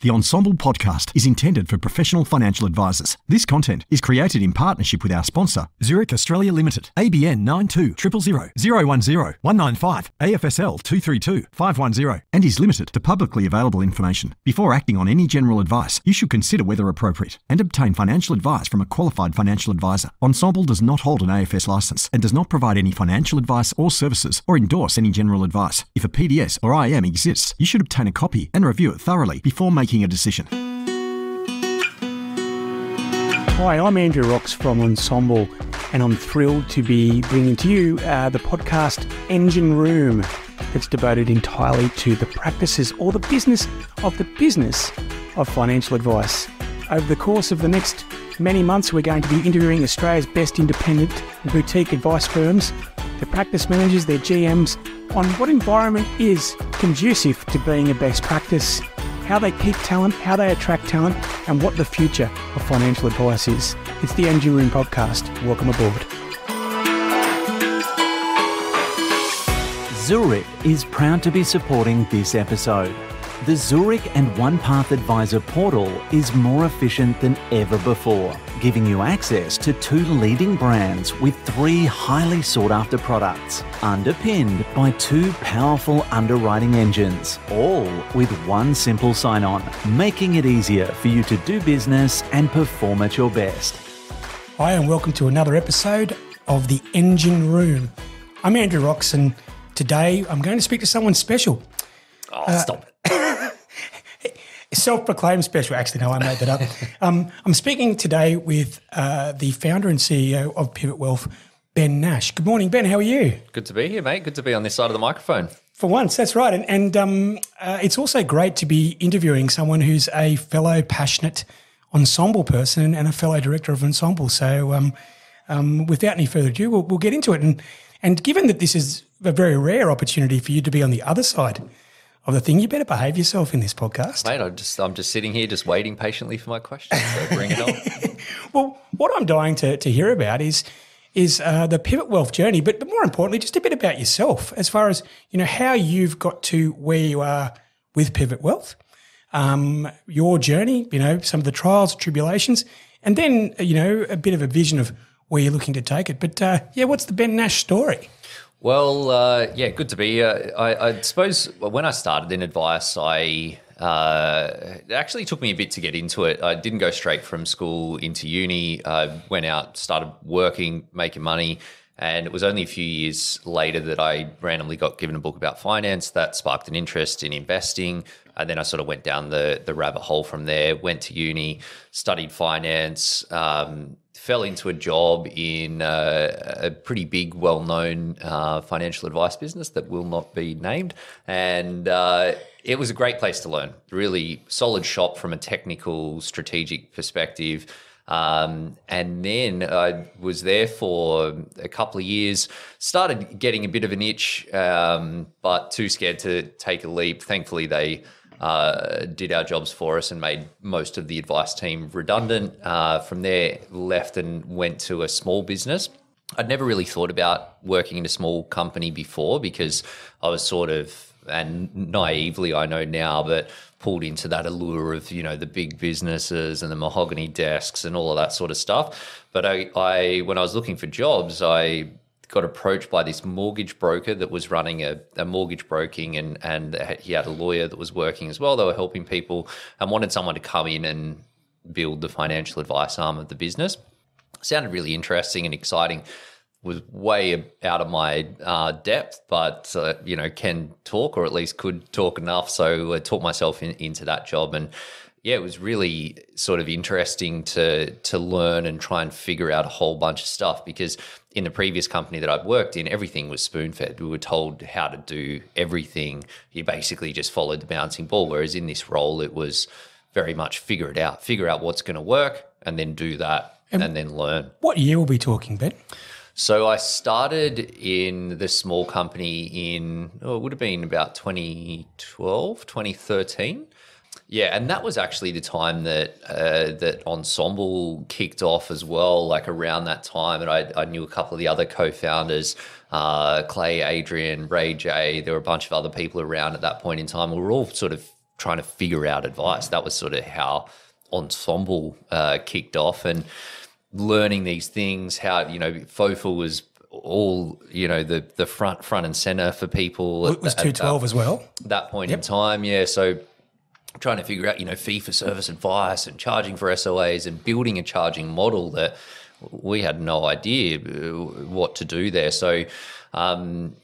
The Ensombl podcast is intended for professional financial advisors. This content is created in partnership with our sponsor, Zurich Australia Limited, ABN 92 000 010 195 AFSL 232 510, and is limited to publicly available information. Before acting on any general advice, you should consider whether appropriate and obtain financial advice from a qualified financial advisor. Ensombl does not hold an AFS license and does not provide any financial advice or services or endorse any general advice. If a PDS or IM exists, you should obtain a copy and review it thoroughly before making a decision. Hi, I'm Andrew Rocks from Ensombl, and I'm thrilled to be bringing to you uh, the podcast Engine Room that's devoted entirely to the practices or the business of the business of financial advice. Over the course of the next many months, we're going to be interviewing Australia's best independent boutique advice firms, their practice managers, their GMs, on what environment is conducive to being a best practice how they keep talent, how they attract talent, and what the future of financial advice is. It's the Engine Room podcast. Welcome aboard. Zurich is proud to be supporting this episode. The Zurich and OnePath Advisor portal is more efficient than ever before, giving you access to two leading brands with three highly sought after products, underpinned by two powerful underwriting engines, all with one simple sign on, making it easier for you to do business and perform at your best. Hi, and welcome to another episode of The Engine Room. I'm Andrew Rocks, and today I'm going to speak to someone special. Oh, uh, stop it. self-proclaimed special. Actually, no, I made that up. um, I'm speaking today with uh, the founder and CEO of Pivot Wealth, Ben Nash. Good morning, Ben. How are you? Good to be here, mate. Good to be on this side of the microphone. For once, that's right. And, and um, uh, it's also great to be interviewing someone who's a fellow passionate Ensombl person and a fellow director of Ensombl. So, um, um without any further ado, we'll, we'll get into it. And and given that this is a very rare opportunity for you to be on the other side of the thing. You better behave yourself in this podcast, mate. I just I'm just sitting here, just waiting patiently for my question. So bring it on. well, what I'm dying to to hear about is is uh, the pivot wealth journey, but, but more importantly, just a bit about yourself as far as you know how you've got to where you are with pivot wealth, um, your journey, you know, some of the trials, tribulations, and then you know a bit of a vision of where you're looking to take it. But uh, yeah, what's the Ben Nash story? Well, uh, yeah, good to be here. I, I, suppose when I started in advice, I uh, it actually took me a bit to get into it. I didn't go straight from school into uni. I went out, started working, making money, and it was only a few years later that I randomly got given a book about finance that sparked an interest in investing. And then I sort of went down the the rabbit hole from there. Went to uni, studied finance. Um, fell into a job in uh, a pretty big, well known uh, financial advice business that will not be named. And uh, it was a great place to learn. Really solid shop from a technical, strategic perspective. Um, and then I was there for a couple of years, started getting a bit of an itch, um, but too scared to take a leap. Thankfully, they uh, did our jobs for us and made most of the advice team redundant. Uh, from there, left and went to a small business. I'd never really thought about working in a small company before because I was sort of, and naively I know now, but pulled into that allure of you know the big businesses and the mahogany desks and all of that sort of stuff. But I, I when I was looking for jobs, I got approached by this mortgage broker that was running a, a, mortgage broking and and he had a lawyer that was working as well. They were helping people and wanted someone to come in and build the financial advice arm of the business. Sounded really interesting and exciting. Was way out of my uh, depth, but uh, you know can talk or at least could talk enough. So I taught myself in, into that job and yeah, it was really sort of interesting to to learn and try and figure out a whole bunch of stuff because in the previous company that I'd worked in, everything was spoon fed. We were told how to do everything. You basically just followed the bouncing ball. Whereas in this role, it was very much figure it out, figure out what's going to work, and then do that, and, and then learn. What year were we talking, Ben? So I started in this small company in, oh, it would have been about 2012, 2013. Yeah, and that was actually the time that uh, that Ensombl kicked off as well. Like around that time, and I, I knew a couple of the other co-founders, uh, Clay, Adrian, Ray J. There were a bunch of other people around at that point in time. We were all sort of trying to figure out advice. That was sort of how Ensombl uh, kicked off and learning these things. How you know FOFA was all you know the the front front and center for people. It was two twelve as well. that point in time. Yeah, so trying to figure out, you know, fee for service advice and charging for SOAs and building a charging model that we had no idea uh, what to do there. So, um,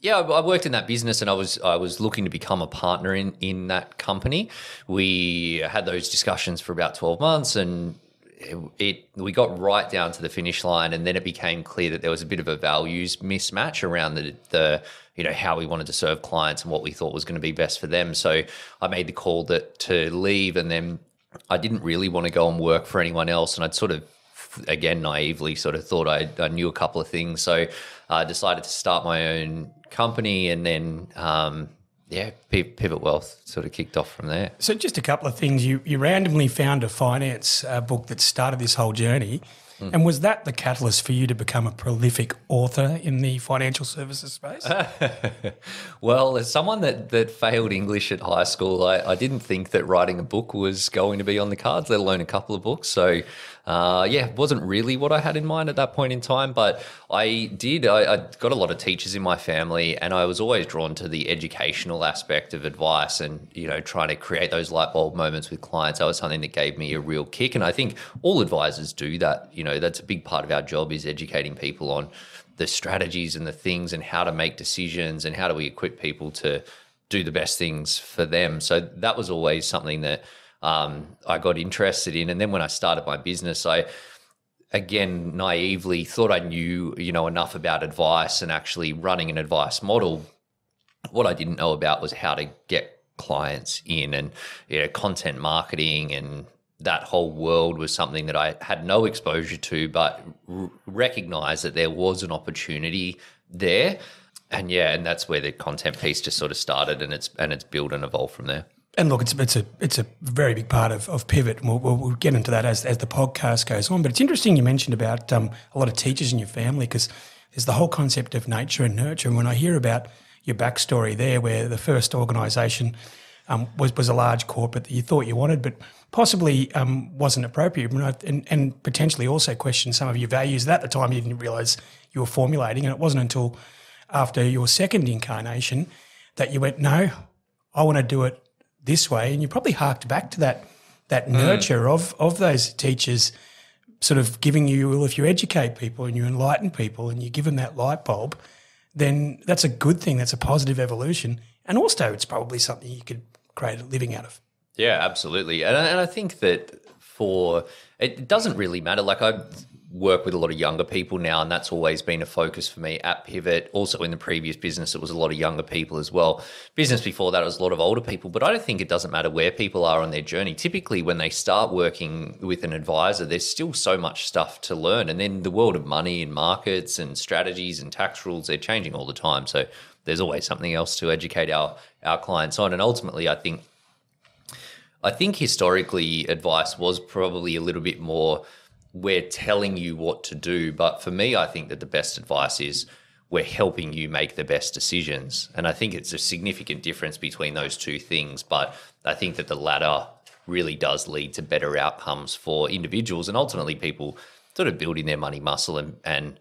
yeah, I I worked in that business, and I was I was looking to become a partner in in that company. We had those discussions for about twelve months, and it, it we got right down to the finish line, and then it became clear that there was a bit of a values mismatch around the the you know how we wanted to serve clients and what we thought was going to be best for them. So I made the call that to leave, and then I didn't really want to go and work for anyone else, and I'd sort of again naively sort of thought I, I knew a couple of things, so I decided to start my own company, and then um, yeah, Pivot Wealth sort of kicked off from there. So just a couple of things. You you randomly found a finance uh, book that started this whole journey, Hmm. and was that the catalyst for you to become a prolific author in the financial services space? Well, as someone that, that failed English at high school, I, I didn't think that writing a book was going to be on the cards, let alone a couple of books. So, uh, yeah, it wasn't really what I had in mind at that point in time. But I did, I, I got a lot of teachers in my family, and I was always drawn to the educational aspect of advice and, you know, trying to create those light bulb moments with clients. That was something that gave me a real kick. And I think all advisors do that. You know, that's a big part of our job is educating people on the strategies and the things and how to make decisions and how do we equip people to do the best things for them. So that was always something that um, I got interested in. And then when I started my business, I again naively thought I knew you know enough about advice and actually running an advice model. What I didn't know about was how to get clients in and you know content marketing and that whole world was something that I had no exposure to, but r- recognized that there was an opportunity there. And yeah, and that's where the content piece just sort of started, and it's and it's built and evolved from there. And look, it's it's a it's a very big part of, of Pivot. We'll, we'll, we'll get into that as, as the podcast goes on. But it's interesting you mentioned about um, a lot of teachers in your family because there's the whole concept of nature and nurture. And when I hear about your backstory there, where the first organisation um, was was a large corporate that you thought you wanted, but possibly um, wasn't appropriate, and, and potentially also questioned some of your values that at the time you didn't realise you were formulating. And it wasn't until after your second incarnation that you went, no, I want to do it this way, and you probably harked back to that that nurture of of those teachers, sort of giving you well, if you educate people and you enlighten people and you give them that light bulb, then that's a good thing. That's a positive evolution, and also it's probably something you could create a living out of. Yeah, absolutely. And, I- and I think that for it doesn't really matter. Like I work with a lot of younger people now, and that's always been a focus for me at Pivot. Also, in the previous business, it was a lot of younger people as well. Business before that, it was a lot of older people. But I don't think it doesn't matter where people are on their journey. Typically, when they start working with an advisor, there's still so much stuff to learn. And then the world of money and markets and strategies and tax rules, they're changing all the time. So there's always something else to educate our our clients on. And ultimately, I think I think historically advice was probably a little bit more we're telling you what to do. But for me, I think that the best advice is we're helping you make the best decisions. And I think it's a significant difference between those two things. But I think that the latter really does lead to better outcomes for individuals and ultimately people sort of building their money muscle and, and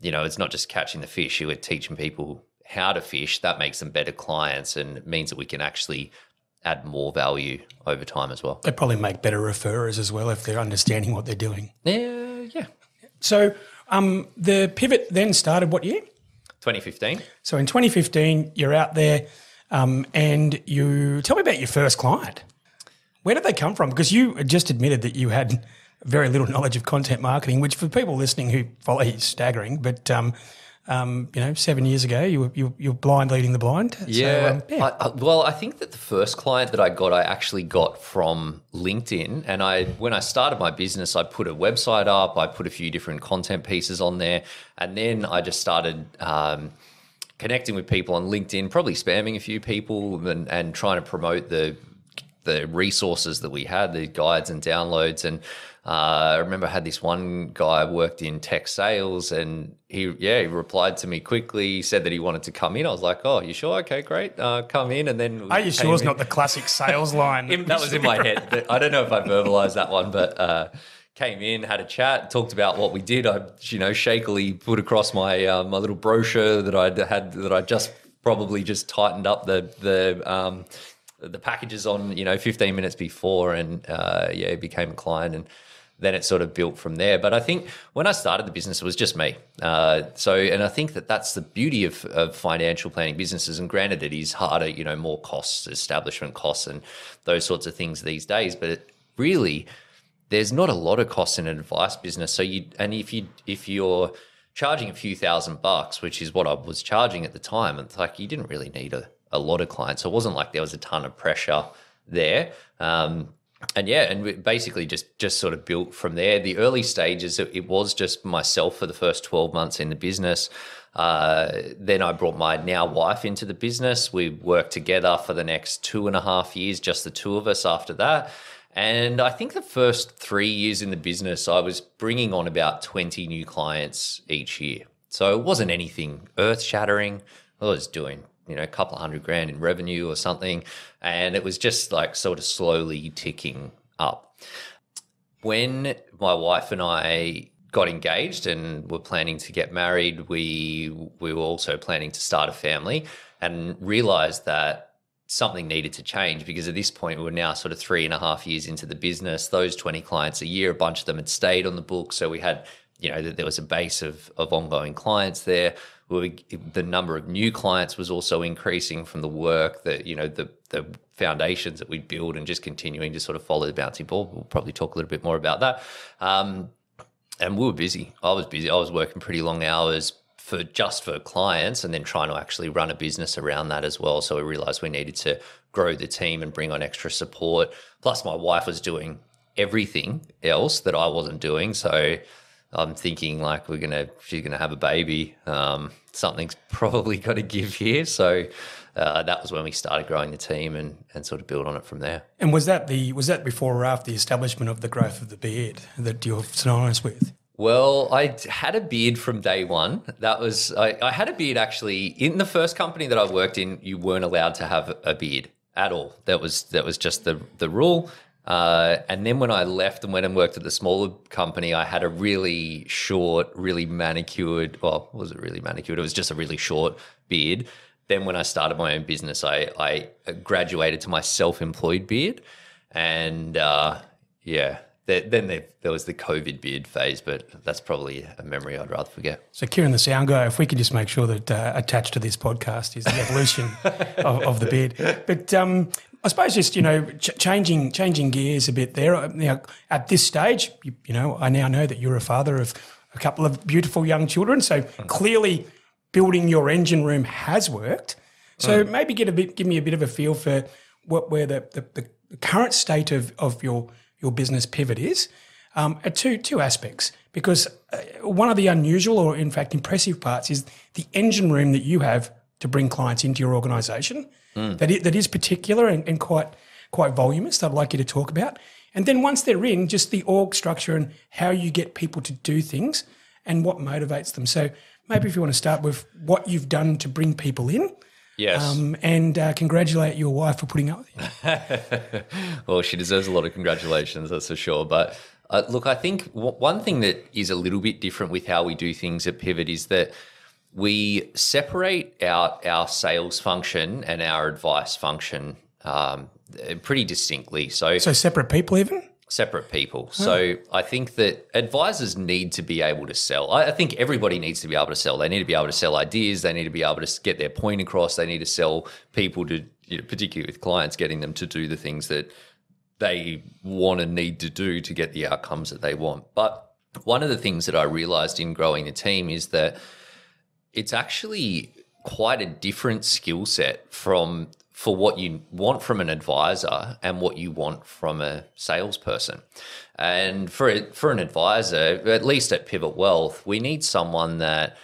you know, it's not just catching the fish, you're teaching people how to fish. That makes them better clients and means that we can actually add more value over time as well. They probably make better referrers as well if they're understanding what they're doing. Yeah, yeah. So um, the pivot then started what year? 2015. So in 2015, you're out there, um, and you tell me about your first client. Where did they come from? Because you just admitted that you had very little knowledge of content marketing, which for people listening who follow you is staggering. But um, um, you know, seven years ago, you were you, you were blind leading the blind. So, Yeah. um, I, I, well, I think that the first client that I got, I actually got from LinkedIn. And I, when I started my business, I put a website up, I put a few different content pieces on there, and then I just started. Um, connecting with people on LinkedIn, probably spamming a few people and, and trying to promote the the resources that we had, the guides and downloads. And uh, I remember I had this one guy worked in tech sales, and he yeah he replied to me quickly. He said that he wanted to come in. I was like, oh, you sure? Okay, great. Uh, come in, and then are you sure it's not the classic sales line? that, that was in my head. I don't know if I verbalized that one, but. Uh, came in, had a chat, talked about what we did. I, you know, shakily put across my uh, my little brochure that I had that I just probably just tightened up the the um, the packages on you know 15 minutes before, and uh, yeah, became a client and then it sort of built from there. But I think when I started the business, it was just me. Uh, so, and I think that that's the beauty of, of financial planning businesses. And granted, it is harder, you know, more costs, establishment costs, and those sorts of things these days. But it really, there's not a lot of costs in an advice business. So you, and if you if you're charging a few thousand bucks, which is what I was charging at the time, it's like you didn't really need a, a lot of clients. So it wasn't like there was a ton of pressure there. Um, and yeah, and basically just just sort of built from there. The early stages, it, was just myself for the first twelve months in the business. Uh, then I brought my now wife into the business. We worked together for the next two and a half years, just the two of us. After that, and I think the first three years in the business, I was bringing on about 20 new clients each year. So it wasn't anything earth shattering. I was doing, you know, a couple of hundred grand in revenue or something. And it was just like sort of slowly ticking up. When my wife and I got engaged and were planning to get married, we we were also planning to start a family and realized that something needed to change because at this point we were now sort of three and a half years into the business. Those 20 clients a year, a bunch of them had stayed on the book. So we had, you know, that there was a base of, of ongoing clients there. We, the number of new clients was also increasing from the work that, you know, the, the foundations that we build and just continuing to sort of follow the bouncing ball. We'll probably talk a little bit more about that. Um, and we were busy. I was busy. I was working pretty long hours, for just for clients and then trying to actually run a business around that as well. So we realized we needed to grow the team and bring on extra support. Plus, my wife was doing everything else that I wasn't doing. So I'm thinking like we're gonna she's gonna have a baby. Um, something's probably got to give here. So uh, that was when we started growing the team and, and sort of build on it from there. And was that the was that before or after the establishment of the growth of the beard that you're synonymous with? Well, I had a beard from day one. That was I, I, had a beard actually in the first company that I worked in. You weren't allowed to have a beard at all. That was that was just the the rule. Uh, and then when I left and went and worked at the smaller company, I had a really short, really manicured. Well, was it really manicured? It was just a really short beard. Then when I started my own business, I I graduated to my self employed beard, and uh, yeah, then there, there, was the COVID beard phase, but that's probably a memory I'd rather forget. So, Kieran, the sound guy, if we could just make sure that uh, attached to this podcast is the evolution of, of, the beard. But um, I suppose just you know ch- changing changing gears a bit there. Now, at this stage, you, you, know, I now know that you're a father of a couple of beautiful young children. So mm. clearly, building your engine room has worked. So mm. maybe get a bit, give me a bit of a feel for what where the, the, the current state of of your your business pivot is um, two two aspects. Because uh, one of the unusual, or in fact impressive parts, is the engine room that you have to bring clients into your organisation. Mm. That is, that is particular and, and quite quite voluminous. That I'd like you to talk about. And then once they're in, just the org structure and how you get people to do things and what motivates them. So maybe if you want to start with what you've done to bring people in Yes. Um, and uh, congratulate your wife for putting up with you. well, she deserves a lot of congratulations, that's for sure. But uh, look, I think w- one thing that is a little bit different with how we do things at Pivot is that we separate out our sales function and our advice function um, pretty distinctly. So, so separate people, even separate people. So I think that advisors need to be able to sell. I, I, think everybody needs to be able to sell. They need to be able to sell ideas. They need to be able to get their point across. They need to sell people to, you know, particularly with clients, getting them to do the things that they want and need to do to get the outcomes that they want. But one of the things that I realized in growing the team is that it's actually quite a different skill set from for what you want from an advisor and what you want from a salesperson. And for for an advisor, at least at Pivot Wealth, we need someone that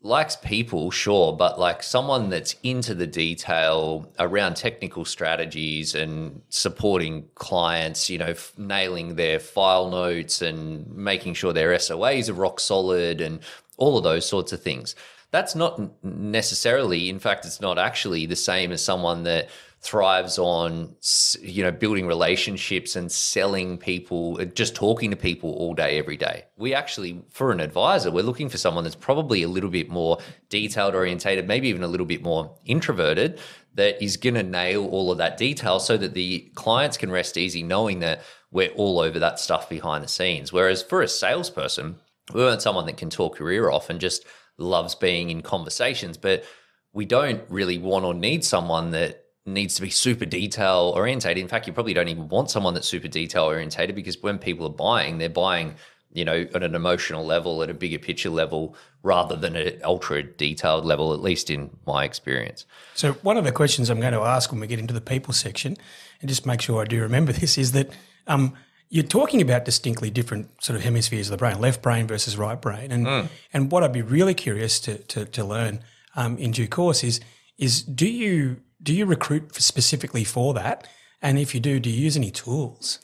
likes people, sure, but like someone that's into the detail around technical strategies and supporting clients, you know, f- nailing their file notes and making sure their SOAs are rock solid and all of those sorts of things. That's not necessarily, in fact, it's not actually the same as someone that thrives on you know building relationships and selling people uh, just talking to people all day every day we actually for an advisor we're looking for someone that's probably a little bit more detailed orientated maybe even a little bit more introverted that is going to nail all of that detail so that the clients can rest easy knowing that we're all over that stuff behind the scenes whereas for a salesperson we want someone that can talk your ear off and just loves being in conversations but we don't really want or need someone that needs to be super detail orientated. In fact, you probably don't even want someone that's super detail orientated because when people are buying, they're buying, you know, at an emotional level, at a bigger picture level, rather than an ultra detailed level, at least in my experience. So, one of the questions I'm going to ask when we get into the people section, and just make sure I do remember this, is that um, you're talking about distinctly different sort of hemispheres of the brain, left brain versus right brain. And, mm. and what I'd be really curious to, to, to learn um, in due course is, is do you do you recruit for specifically for that? And if you do, do you use any tools?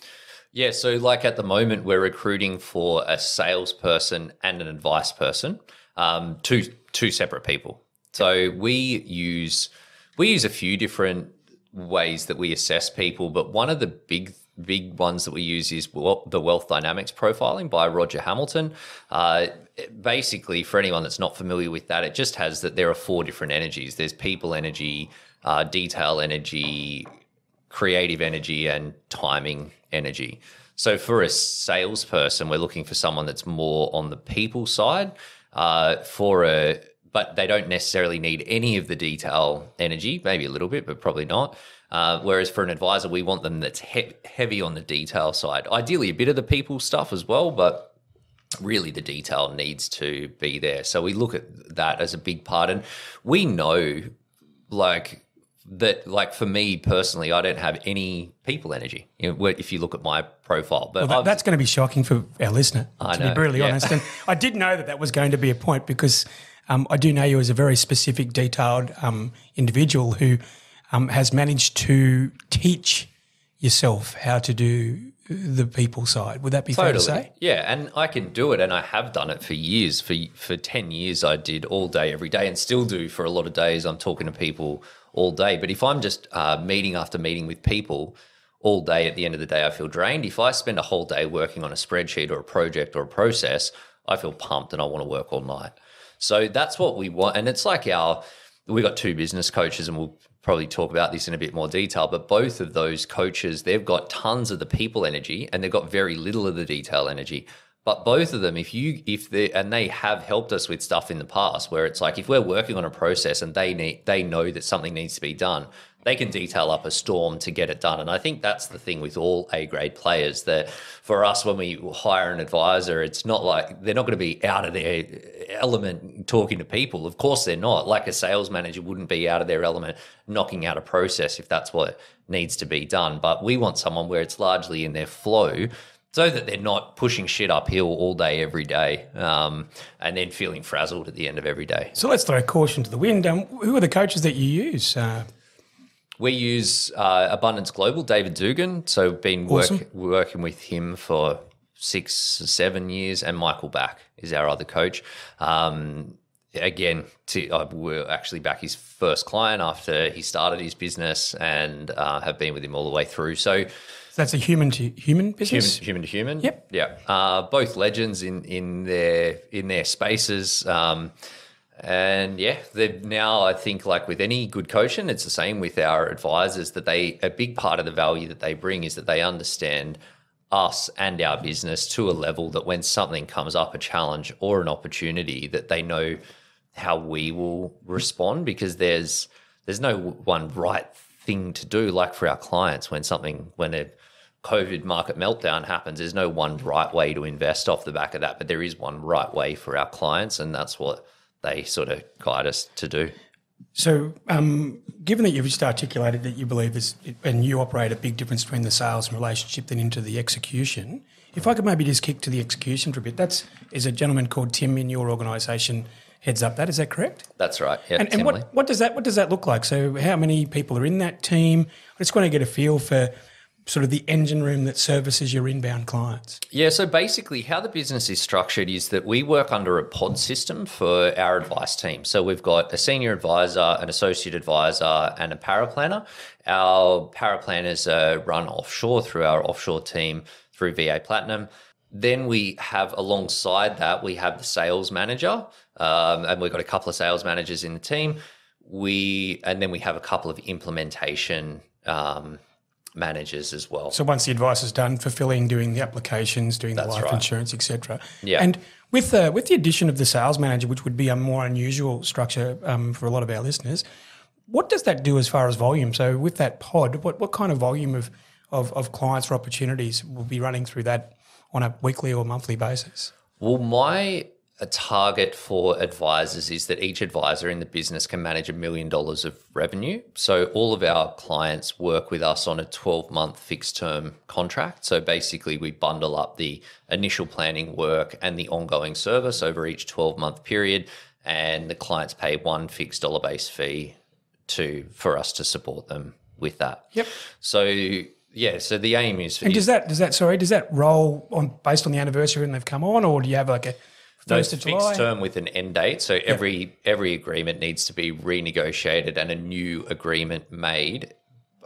Yeah, so like at the moment, we're recruiting for a salesperson and an advice person, um, two two separate people. So we use we use a few different ways that we assess people, but one of the big big ones that we use is the wealth dynamics profiling by Roger Hamilton. Uh, basically, for anyone that's not familiar with that, it just has that there are four different energies. There's people energy, uh, detail energy, creative energy, and timing energy. So for a salesperson, we're looking for someone that's more on the people side. Uh, for a but they don't necessarily need any of the detail energy, maybe a little bit, but probably not. Uh, whereas for an advisor, we want them that's he- heavy on the detail side. Ideally, a bit of the people stuff as well, but really the detail needs to be there. So we look at that as a big part. And we know, like, that like for me personally, I don't have any people energy. You know, if you look at my profile, but well, that, that's going to be shocking for our listener. I to know, be brutally yeah. honest, and I did know that that was going to be a point because um, I do know you as a very specific, detailed um, individual who um, has managed to teach yourself how to do the people side. Would that be totally. fair to say? Yeah, and I can do it, and I have done it for years. For for ten years, I did all day, every day, and still do for a lot of days. I'm talking to people all day. But if I'm just uh, meeting after meeting with people all day, at the end of the day, I feel drained. If I spend a whole day working on a spreadsheet or a project or a process, I feel pumped and I want to work all night. So that's what we want. And it's like our, we got two business coaches and we'll probably talk about this in a bit more detail, but both of those coaches, they've got tons of the people energy and they've got very little of the detail energy. But both of them, if you if they and they have helped us with stuff in the past where it's like if we're working on a process and they need they know that something needs to be done, they can detail up a storm to get it done. And I think that's the thing with all A grade players that for us when we hire an advisor, it's not like they're not going to be out of their element talking to people. Of course they're not. Like a sales manager wouldn't be out of their element knocking out a process if that's what needs to be done. But we want someone where it's largely in their flow so that they're not pushing shit uphill all day, every day, um, and then feeling frazzled at the end of every day. So let's throw caution to the wind. Um, who are the coaches that you use? Uh, we use uh, Abundance Global, David Dugan. So been awesome. work, working with him for six, seven years, and Michael Back is our other coach. Um, again, to, uh, we're actually back his first client after he started his business, and uh, have been with him all the way through. So that's a human to human business. Human, human to human. Yep. Yeah. Uh, both legends in in their in their spaces. Um, and yeah, they're now I think like with any good coaching, it's the same with our advisors that they a big part of the value that they bring is that they understand us and our business to a level that when something comes up, a challenge or an opportunity, that they know how we will respond because there's there's no one right thing to do. Like for our clients when something when a COVID market meltdown happens, there's no one right way to invest off the back of that, but there is one right way for our clients, and that's what they sort of guide us to do. So, um, given that you've just articulated that you believe this, and you operate a big difference between the sales and relationship than into the execution, if I could maybe just kick to the execution for a bit, that's is a gentleman called Tim in your organisation heads up that. Is that correct? That's right. Yeah, And, and what, what does that what does that look like? So how many people are in that team? I just want to get a feel for sort of the engine room that services your inbound clients. Yeah, so basically, how the business is structured is that we work under a pod system for our advice team. So we've got a senior advisor, an associate advisor, and a paraplanner. Our paraplanners are run offshore through our offshore team through VA Platinum. Then we have alongside that, we have the sales manager, um, and we've got a couple of sales managers in the team. We and then we have a couple of implementation um, managers as well. So once the advice is done, fulfilling, doing the applications, doing the life right. insurance, etc. Yeah. And with the with the addition of the sales manager, which would be a more unusual structure um, for a lot of our listeners, what does that do as far as volume? So with that pod, what what kind of volume of of, of clients or opportunities will be running through that on a weekly or monthly basis? Well, my uh, target for advisors is that each advisor in the business can manage a million dollars of revenue. So all of our clients work with us on a 12 month fixed term contract. So basically, we bundle up the initial planning work and the ongoing service over each 12 month period. And the clients pay one fixed dollar base fee to for us to support them with that. Yep. So yeah, so the aim is And does that does that sorry does that roll on based on the anniversary when they've come on, or do you have like a first it's of fixed term with an end date. So every every agreement needs to be renegotiated and a new agreement made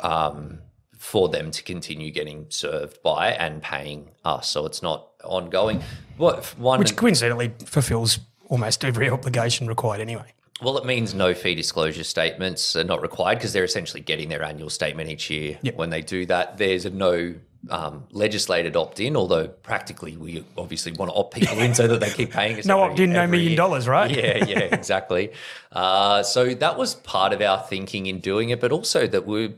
um, for them to continue getting served by and paying us. So it's not ongoing. What one? Which coincidentally fulfills almost every obligation required anyway. well, it means no fee disclosure statements are not required because they're essentially getting their annual statement each year. Yep. When they do that, there's a no. Um, legislated opt-in, although practically we obviously want to opt people in so that they keep paying us. No opt-in, no million year. dollars, right? Yeah, yeah, exactly. Uh, so that was part of our thinking in doing it, but also that we,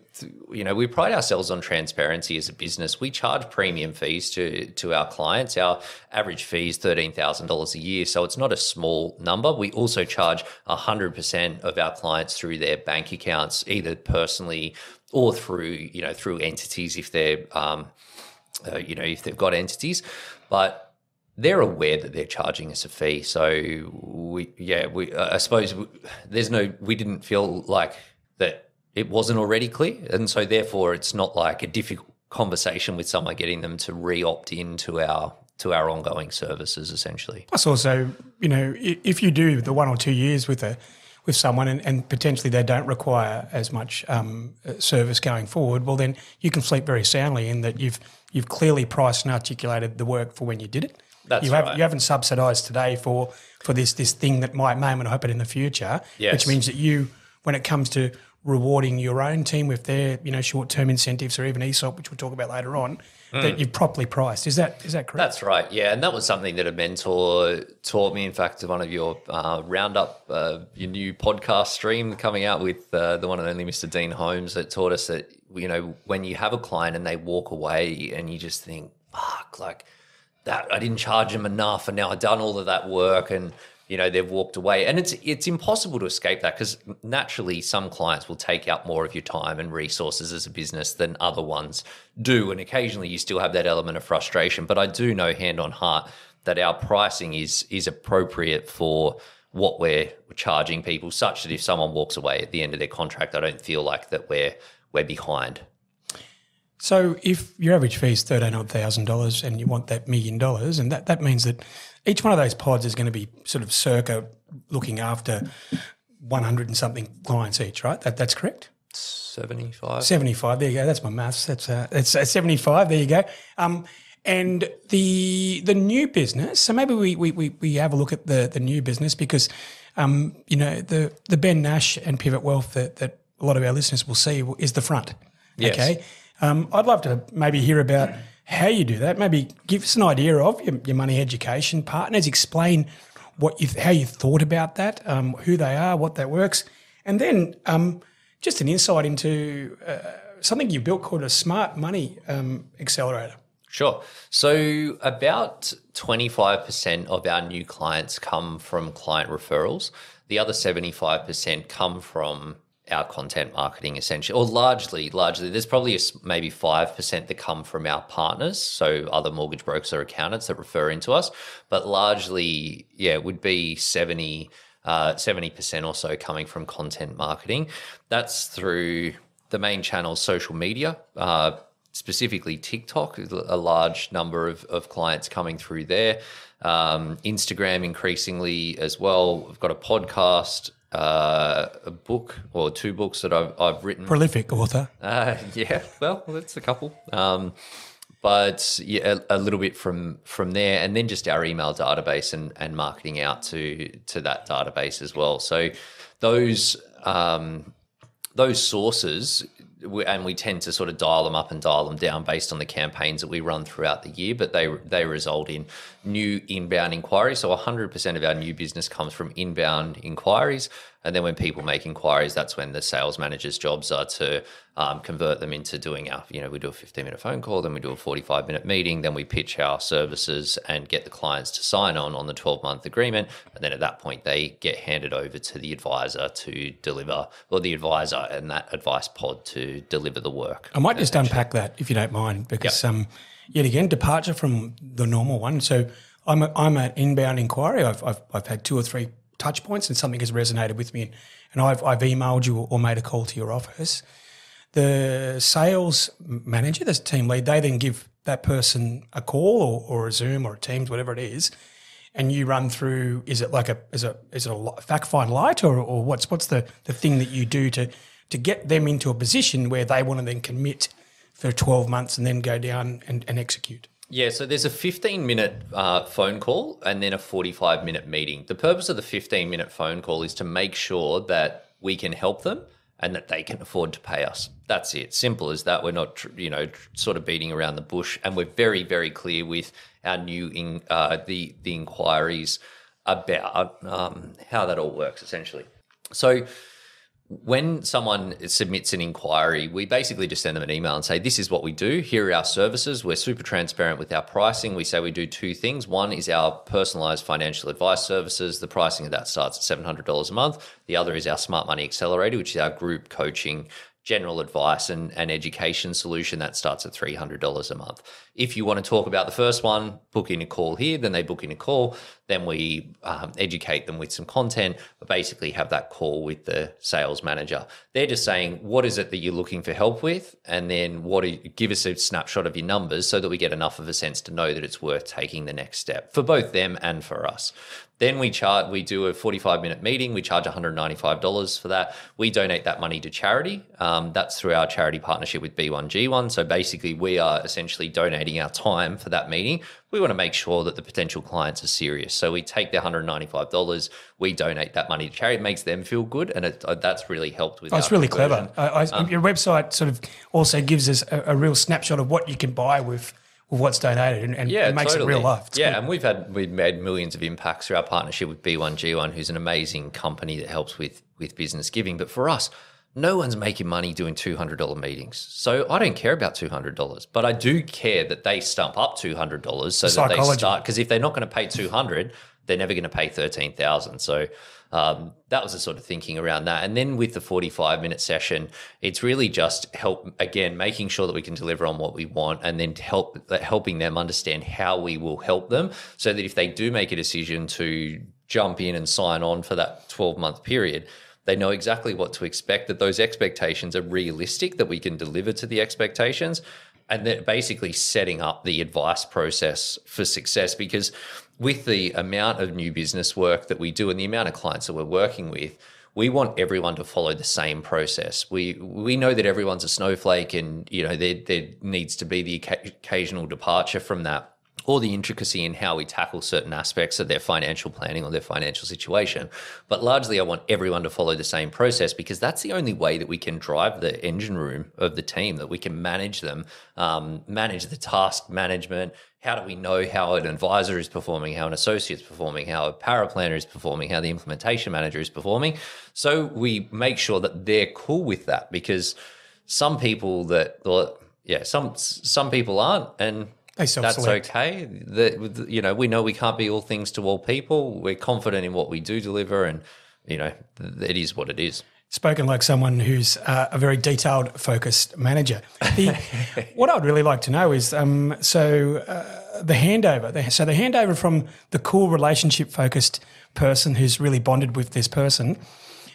you know, we pride ourselves on transparency as a business. We charge premium fees to to our clients. Our average fee is thirteen thousand dollars a year, so it's not a small number. We also charge hundred percent of our clients through their bank accounts, either personally or through you know through entities if they're um, uh, you know if they've got entities, but they're aware that they're charging us a fee. So we, yeah, we, I suppose we, there's no, we didn't feel like that it wasn't already clear, and so therefore it's not like a difficult conversation with someone getting them to re-opt into our to our ongoing services essentially. Plus, also, you know, if you do the one or two years with a with someone, and, and potentially they don't require as much um, service going forward, well, then you can sleep very soundly in that you've you've clearly priced and articulated the work for when you did it. That's you, have, right. you haven't subsidised today for for this this thing that might may or may not happen in the future, Yes. which means that you, when it comes to rewarding your own team with their you know short term incentives or even ESOP, which we'll talk about later on, that you've properly priced. Is that is that correct? That's right. Yeah, and that was something that a mentor taught me. In fact, one of your uh, roundup, uh, your new podcast stream coming out with uh, the one and only Mr. Dean Holmes, that taught us that you know when you have a client and they walk away and you just think, "Fuck!" Like that, I didn't charge them enough, and now I've done all of that work and. You know they've walked away, and it's it's impossible to escape that because naturally some clients will take out more of your time and resources as a business than other ones do, and occasionally you still have that element of frustration. But I do know hand on heart that our pricing is is appropriate for what we're charging people, such that if someone walks away at the end of their contract, I don't feel like that we're we're behind. So if your average fee is thirteen odd thousand dollars and you want that million dollars, and that, that means that each one of those pods is going to be sort of circa looking after one hundred and something clients each, right? That that's correct. Seventy five. Seventy five. There you go. That's my maths. That's uh, it's uh, seventy five. There you go. Um, and the the new business. So maybe we we, we, we have a look at the the new business because, um, you know, the the Ben Nash and Pivot Wealth that that a lot of our listeners will see is the front. Yes. Okay. Um, I'd love to maybe hear about how you do that. Maybe give us an idea of your, your money education partners. Explain what you how you thought about that, um, who they are, what that works, and then um, just an insight into uh, something you built called a smart money um, accelerator. Sure. So about 25% of our new clients come from client referrals. The other 75% come from our content marketing essentially, or largely, largely, there's probably maybe 5% that come from our partners. So other mortgage brokers or accountants that refer into us, but largely, yeah, it would be 70, uh, 70% or so coming from content marketing. That's through the main channels, social media, uh, specifically TikTok, a large number of, of clients coming through there. Um, Instagram increasingly as well. We've got a podcast, uh, a book or two books that I've, I've written. Prolific author. Uh, yeah, well, that's a couple. Um, but yeah, a, a, little bit from from there, and then just our email database and, and marketing out to to that database as well. So those um, those sources and we tend to sort of dial them up and dial them down based on the campaigns that we run throughout the year, but they they result in new inbound inquiries. So 100% of our new business comes from inbound inquiries. And then when people make inquiries, that's when the sales manager's jobs are to um, convert them into doing our, you know, we do a 15 minute phone call, then we do a 45 minute meeting, then we pitch our services and get the clients to sign on on the 12 month agreement. And then at that point, they get handed over to the advisor to deliver, or the advisor and that advice pod to deliver the work. I might just unpack that if you don't mind, because yep. um, yet again, departure from the normal one. So I'm, a, I'm an inbound inquiry. I've, I've, I've had two or three touch points and something has resonated with me and I've, I've emailed you or made a call to your office. The sales manager, the team lead, they then give that person a call or, or a Zoom or a Teams, whatever it is, and you run through. Is it like a is it is it a fact find light or, or what's what's the, the thing that you do to to get them into a position where they want to then commit for 12 months and then go down and, and execute? Yeah, so there's a 15 minute uh, phone call and then a 45 minute meeting. The purpose of the 15 minute phone call is to make sure that we can help them and that they can afford to pay us. That's it. Simple as that. We're not, you know, sort of beating around the bush, and we're very, very clear with our new in, uh, the the inquiries about um, how that all works, essentially. So when someone submits an inquiry, we basically just send them an email and say, This is what we do. Here are our services. We're super transparent with our pricing. We say we do two things. One is our personalized financial advice services. The pricing of that starts at $700 a month. The other is our Smart Money Accelerator, which is our group coaching general advice and, and education solution that starts at $300 a month. If you want to talk about the first one, book in a call here, then they book in a call. Then we um, educate them with some content, but basically have that call with the sales manager. They're just saying, what is it that you're looking for help with? And then what you, give us a snapshot of your numbers so that we get enough of a sense to know that it's worth taking the next step for both them and for us. Then we charge, we do a 45 minute meeting. We charge $195 for that. We donate that money to charity. Um, that's through our charity partnership with B1G1. So basically, we are essentially donating our time for that meeting. We want to make sure that the potential clients are serious. So we take their $195, we donate that money to charity. It makes them feel good. And it, uh, that's really helped with oh, It's really conversion. clever. I, I, um, your website sort of also gives us a, a real snapshot of what you can buy with with what's donated and, and yeah, it makes totally. it real life. It's yeah, and we've had we've made millions of impacts through our partnership with B1G1, who's an amazing company that helps with with business giving. But for us, no one's making money doing $200 meetings. So I don't care about $200, but I do care that they stump up $200 so that they start. Because if they're not going to pay 200 they're never going to pay 13000 So um, that was the sort of thinking around that. And then with the 45 minute session, it's really just help again, making sure that we can deliver on what we want and then help helping them understand how we will help them so that if they do make a decision to jump in and sign on for that 12 month period, they know exactly what to expect, that those expectations are realistic, that we can deliver to the expectations. And then basically setting up the advice process for success because with the amount of new business work that we do and the amount of clients that we're working with, we want everyone to follow the same process. We we know that everyone's a snowflake, and you know there there needs to be the occasional departure from that or the intricacy in how we tackle certain aspects of their financial planning or their financial situation. But largely, I want everyone to follow the same process because that's the only way that we can drive the engine room of the team, that we can manage them, um, manage the task management, how do we know how an advisor is performing, how an associate is performing, how a paraplanner is performing, how the implementation manager is performing? So we make sure that they're cool with that because some people that, well, yeah, some some people aren't, and that's okay. That you know, we know we can't be all things to all people. We're confident in what we do deliver, and you know, it is what it is spoken like someone who's uh, a very detailed focused manager. The, what I'd really like to know is um, so uh, the handover. The- So the handover from the cool relationship focused person who's really bonded with this person,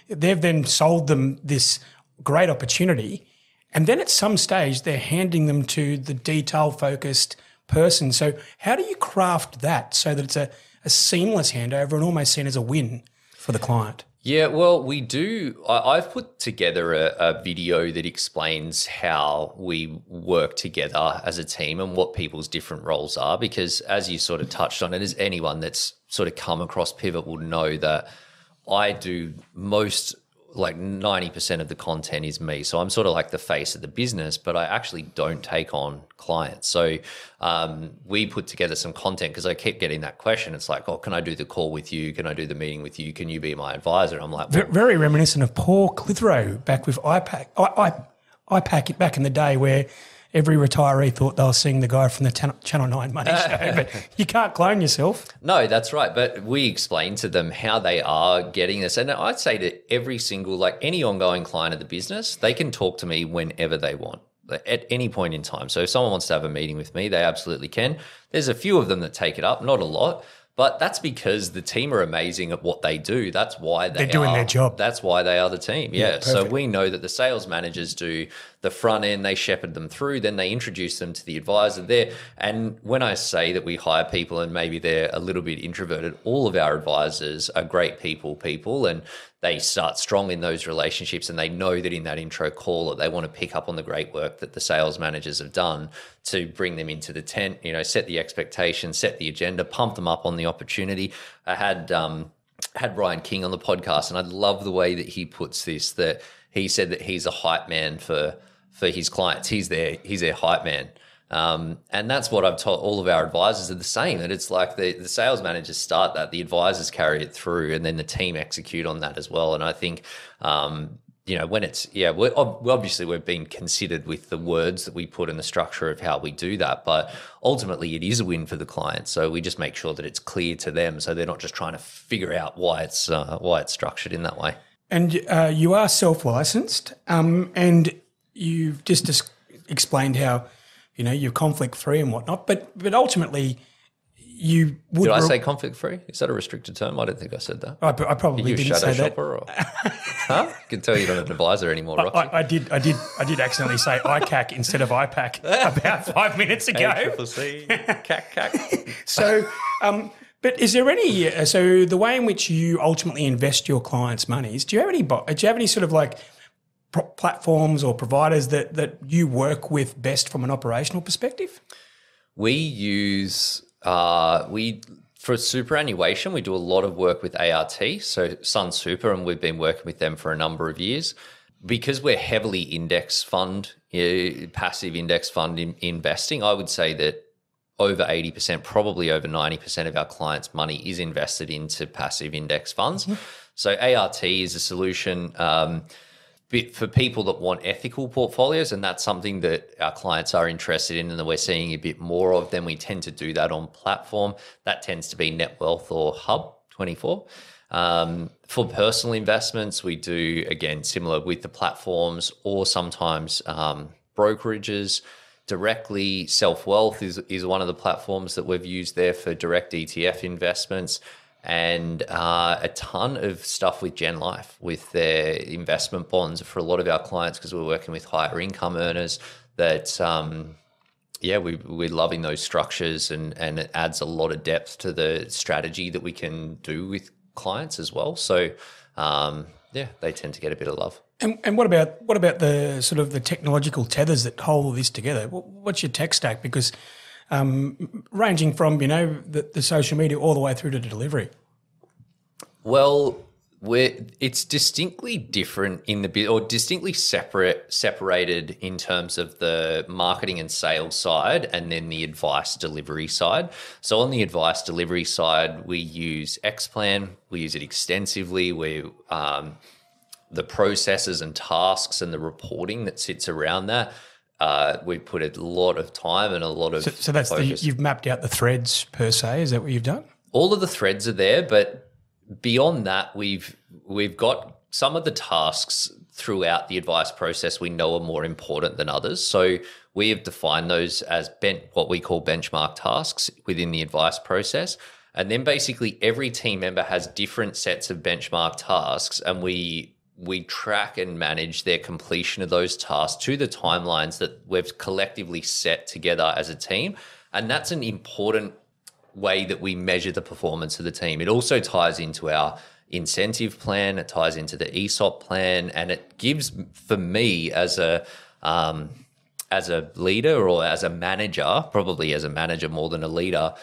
they've then sold them this great opportunity, and then at some stage they're handing them to the detail focused person. So how do you craft that so that it's a, a seamless handover and almost seen as a win for the client? Yeah, well, we do. I, I've put together a, a video that explains how we work together as a team and what people's different roles are. Because as you sort of touched on and as anyone that's sort of come across Pivot will know that I do most like 90% of the content is me. So I'm sort of like the face of the business, but I actually don't take on clients. So um, we put together some content because I keep getting that question. It's like, oh, can I do the call with you? Can I do the meeting with you? Can you be my advisor? I'm like, well, Very reminiscent of Paul Clitheroe back with IPAC. I, I, IPAC it back in the day where every retiree thought they were seeing the guy from the Channel Channel 9 Money uh. Show. But you can't clone yourself. No, that's right. But we explain to them how they are getting this. And I'd say to every single, like any ongoing client of the business, they can talk to me whenever they want at any point in time. So if someone wants to have a meeting with me, they absolutely can. There's a few of them that take it up, not a lot. But that's because the team are amazing at what they do. That's why they They're doing are- their job. That's why they are the team. Yeah. so we know that the sales managers do the front end, they shepherd them through, then they introduce them to the advisor there. And when I say that we hire people and maybe they're a little bit introverted, all of our advisors are great people, people, and they start strong in those relationships and they know that in that intro call that they want to pick up on the great work that the sales managers have done to bring them into the tent, you know, set the expectations, set the agenda, pump them up on the opportunity. I had um had Ryan King on the podcast, and I love the way that he puts this. That he said that he's a hype man for for his clients. He's their he's their hype man, um, and that's what I've told all of our advisors are the same. That it's like the the sales managers start that, the advisors carry it through, and then the team execute on that as well. And I think. Um, you know, when it's yeah, we're, obviously we're being considered with the words that we put in the structure of how we do that, but ultimately it is a win for the client. So we just make sure that it's clear to them, so they're not just trying to figure out why it's uh, why it's structured in that way. And uh, you are self licensed, um, and you've just explained how you know you're conflict free and whatnot. But but ultimately, you would. Did I say conflict free? Is that a restricted term? I don't think I said that. I, I probably Are you a didn't shadow say that. Or? huh? I can tell you don't have an advisor anymore, Roxy. I, I did, I did, I did accidentally say ICAC instead of IPAC about five minutes ago. C, cack, cack. So, um, but is there any? uh, So the way in which you ultimately invest your clients' monies, do you have any? Do you have any sort of like platforms or providers that that you work with best from an operational perspective? We use uh, we for superannuation. We do a lot of work with ART, so Sunsuper, and we've been working with them for a number of years. Because we're heavily index fund, uh, passive index fund in, investing, I would say that over 80%, probably over 90% of our clients' money is invested into passive index funds. So ART is a solution um, for people that want ethical portfolios, and that's something that our clients are interested in and that we're seeing a bit more of. Then we tend to do that on platform. That tends to be Netwealth or Hub 24. Um, for personal investments, we do again similar with the platforms or sometimes um, brokerages directly. SelfWealth is is one of the platforms that we've used there for direct ETF investments, and uh, a ton of stuff with Gen Life with their investment bonds for a lot of our clients because we're working with higher income earners. That um, yeah, we, we're loving those structures and, and it adds a lot of depth to the strategy that we can do with clients as well. So, um, yeah, they tend to get a bit of love. And, and what about what about the sort of the technological tethers that hold this together? What's your tech stack? Because um, ranging from you know the, the social media all the way through to delivery. Well, it's distinctly different in the or distinctly separate separated in terms of the marketing and sales side and then the advice delivery side. So on the advice delivery side, we use Xplan, we use it extensively. We um, the processes and tasks and the reporting that sits around that. Uh, we put a lot of time and a lot of So, so that's the, you've mapped out the threads per se. Is that what you've done? all of the threads are there, but beyond that, we've we've got some of the tasks throughout the advice process we know are more important than others. So we have defined those as ben- what we call benchmark tasks within the advice process. And then basically every team member has different sets of benchmark tasks and we we track and manage their completion of those tasks to the timelines that we've collectively set together as a team. And that's an important way that we measure the performance of the team. It also ties into our incentive plan, it ties into the ESOP plan, and it gives for me as a um, as a leader or as a manager, probably as a manager more than a leader,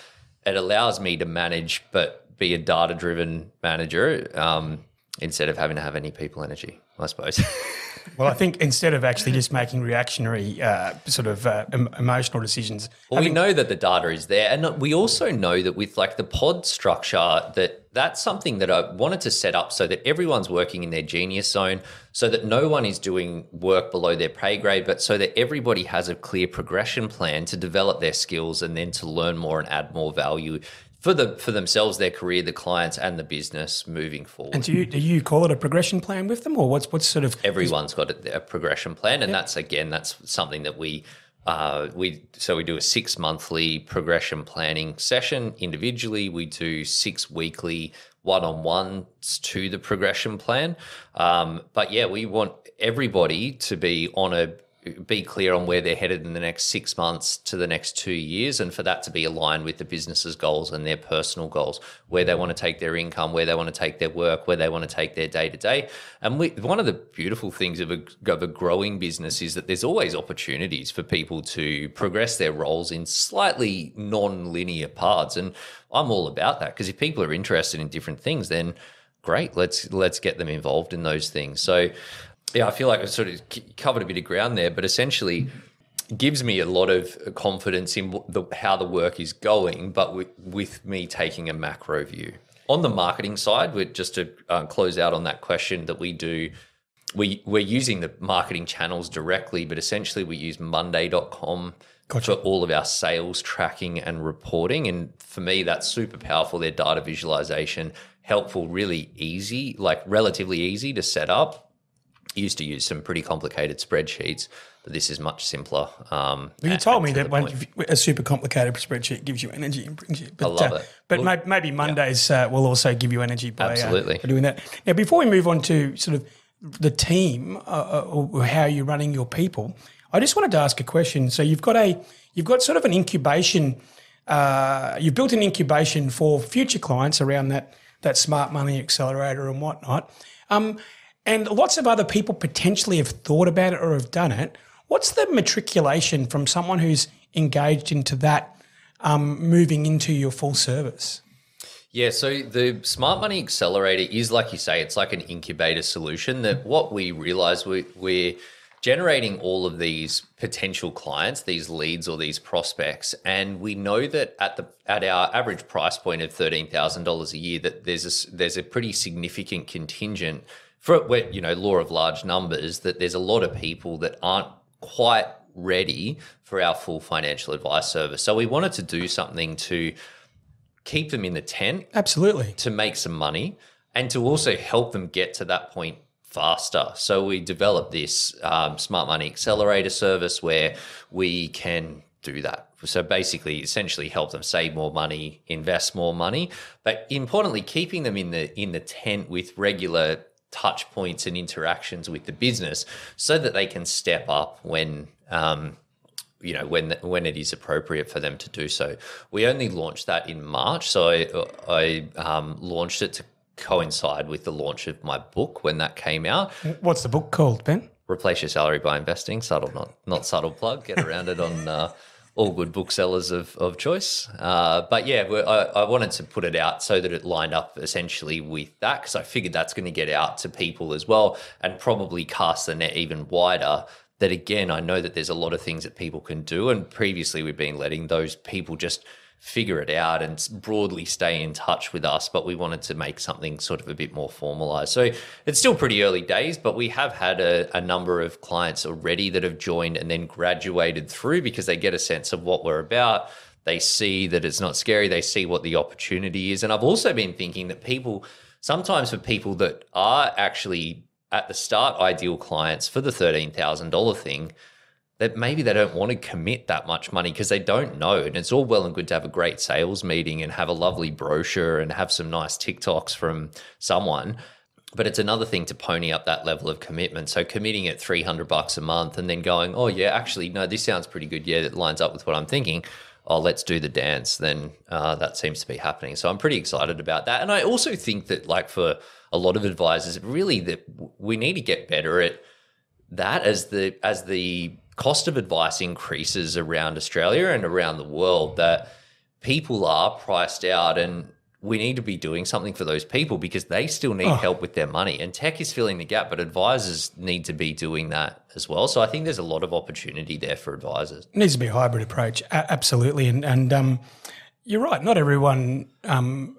it allows me to manage but be a data driven manager. Um, instead of having to have any people energy, I suppose. well, I think instead of actually just making reactionary uh, sort of uh, em- emotional decisions. Well, having- we know that the data is there, and we also know that with like the pod structure, that that's something that I wanted to set up so that everyone's working in their genius zone, so that no one is doing work below their pay grade, but so that everybody has a clear progression plan to develop their skills and then to learn more and add more value for the for themselves, their career, the clients, and the business moving forward. And do you do you call it a progression plan with them, or what's what's sort of everyone's got a, a progression plan, and that's again that's something that we. Uh, we so we do a six monthly progression planning session individually. We do six weekly one on ones to the progression plan. Um, but yeah, we want everybody to be on a be clear on where they're headed in the next six months to the next two years, and for that to be aligned with the business's goals and their personal goals, where they want to take their income, where they want to take their work, where they want to take their day to day. And we, one of the beautiful things of a, of a growing business is that there's always opportunities for people to progress their roles in slightly non-linear paths, and I'm all about that because if people are interested in different things, then great let's let's get them involved in those things so yeah, I feel like I sort of covered a bit of ground there, but essentially gives me a lot of confidence in the, how the work is going, but with, with, me taking a macro view. On the marketing side, we're just to uh, close out on that question that we do. We, we're using the marketing channels directly, but essentially we use Monday.com gotcha. for all of our sales tracking and reporting. And for me, that's super powerful. Their data visualization, helpful, really easy, like relatively easy to set up used to use some pretty complicated spreadsheets, but this is much simpler. Um, well, you told me that when a super complicated spreadsheet gives you energy and brings you. But, I love uh, it. But well, maybe Mondays yeah. uh, will also give you energy by, uh, Absolutely. Uh, doing that. Now, before we move on to sort of the team uh, uh, or how you're running your people, I just wanted to ask a question. So you've got a you've got sort of an incubation. you've built an incubation for future clients around that that smart money accelerator and whatnot. Um, and lots of other people potentially have thought about it or have done it. What's the matriculation from someone who's engaged into that um, moving into your full service? Yeah, so the Smart Money Accelerator is, like you say, it's like an incubator solution that what we realize we, we're generating all of these potential clients, these leads or these prospects, and we know that at the at our average price point of thirteen thousand dollars a year, that there's a there's a pretty significant contingent for you know law of large numbers that there's a lot of people that aren't quite ready for our full financial advice service. So we wanted to do something to keep them in the tent, absolutely, to make some money, and to also help them get to that point faster. So we developed this um, smart money accelerator service where we can do that. So basically, essentially, help them save more money, invest more money, but importantly, keeping them in the in the tent with regular touch points and interactions with the business so that they can step up when um, you know when when it is appropriate for them to do so. We only launched that in March, so I, I um, launched it to coincide with the launch of my book when that came out. What's the book called, Ben? Replace your salary by investing. Subtle, not not subtle plug. Get around it on. Uh, all good booksellers of, of choice. Uh, but yeah, I, I, wanted to put it out so that it lined up essentially with that because I figured that's going to get out to people as well and probably cast the net even wider. That again, I know that there's a lot of things that people can do. And previously, we've been letting those people just figure it out and broadly stay in touch with us, but we wanted to make something sort of a bit more formalized. So it's still pretty early days, but we have had a, a, number of clients already that have joined and then graduated through because they get a sense of what we're about. They see that it's not scary, they see what the opportunity is. And I've also been thinking that people, sometimes for people that are actually at the start ideal clients for the $13,000 thing that maybe they don't want to commit that much money because they don't know. And it's all well and good to have a great sales meeting and have a lovely brochure and have some nice TikToks from someone. But it's another thing to pony up that level of commitment. So committing at 300 bucks a month and then going, oh, yeah, actually, no, this sounds pretty good. Yeah, it lines up with what I'm thinking. Oh, let's do the dance. Then uh, that seems to be happening. So I'm pretty excited about that. And I also think that, like, for a lot of advisors, really, that we need to get better at that as the as the cost of advice increases around Australia and around the world that people are priced out and we need to be doing something for those people because they still need oh. help with their money and tech is filling the gap but advisors need to be doing that as well. So i think there's a lot of opportunity there for advisors. It needs to be a hybrid approach absolutely. And, and um, you're right. Not everyone um,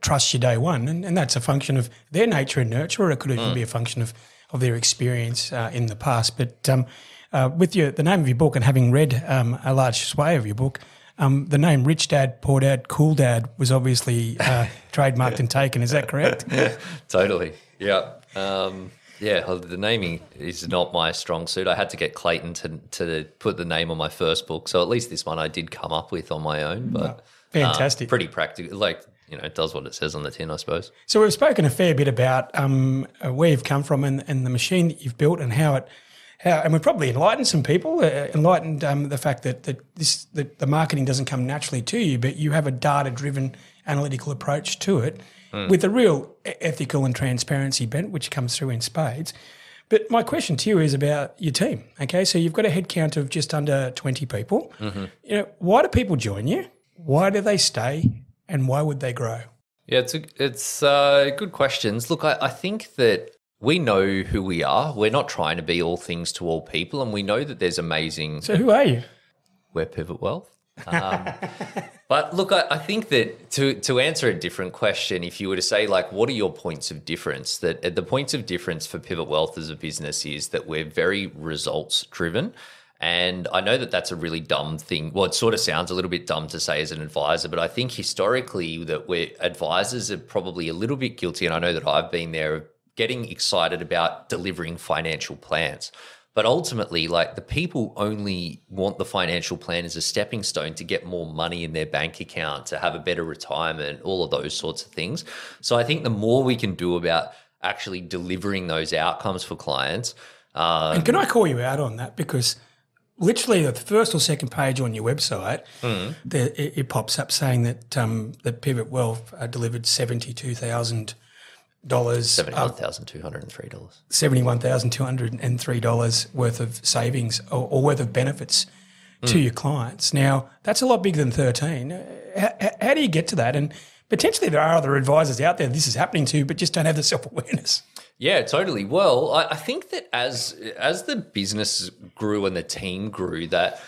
trusts you day one. And, and, that's a function of their nature and nurture or it could even mm. be a function of, of their experience uh, in the past. But um, uh, with your the name of your book and having read um, a large sway of your book, um, the name Rich Dad, Poor Dad, Cool Dad was obviously uh, trademarked and taken. Is that correct? totally. Yeah. Um, yeah, the naming is not my strong suit. I had to get Clayton to to put the name on my first book, so at least this one I did come up with on my own. But oh, fantastic, uh, pretty practical. Like you know, it does what it says on the tin, I suppose. So we've spoken a fair bit about um, where you've come from and, and the machine that you've built and how it how, and we've probably enlightened some people, uh, enlightened um, the fact that, that this that the marketing doesn't come naturally to you, but you have a data driven analytical approach to it mm. with a real ethical and transparency bent, which comes through in spades. But my question to you is about your team. Okay, so you've got a headcount of just under twenty people. Mm-hmm. You know, why do people join you? Why do they stay? And why would they grow? Yeah, it's a, it's uh, good questions. Look, I, I think that we know who we are. We're not trying to be all things to all people, and we know that there's amazing. So, who are you? We're Pivot Wealth. Um, but look, I, I, think that to to answer a different question, if you were to say like, what are your points of difference? That uh, the points of difference for Pivot Wealth as a business is that we're very results driven. And I know that that's a really dumb thing. Well, it sort of sounds a little bit dumb to say as an advisor, but I think historically that we're advisors are probably a little bit guilty. And I know that I've been there getting excited about delivering financial plans. But ultimately, like the people only want the financial plan as a stepping stone to get more money in their bank account, to have a better retirement, all of those sorts of things. So I think the more we can do about actually delivering those outcomes for clients. Um, and can I call you out on that? Because literally the first or second page on your website, mm. the, it, it, pops up saying that um, that Pivot Wealth uh, delivered 72,000 dollars. Seventy-one thousand two hundred and three dollars. Seventy-one thousand two hundred and three dollars worth of savings or, or worth of benefits mm. to your clients. Now that's a lot bigger than thirteen. How, how, do you get to that? And potentially there are other advisors out there this is happening to, but just don't have the self-awareness. Yeah, totally. Well, I, I think that as as the business grew and the team grew, that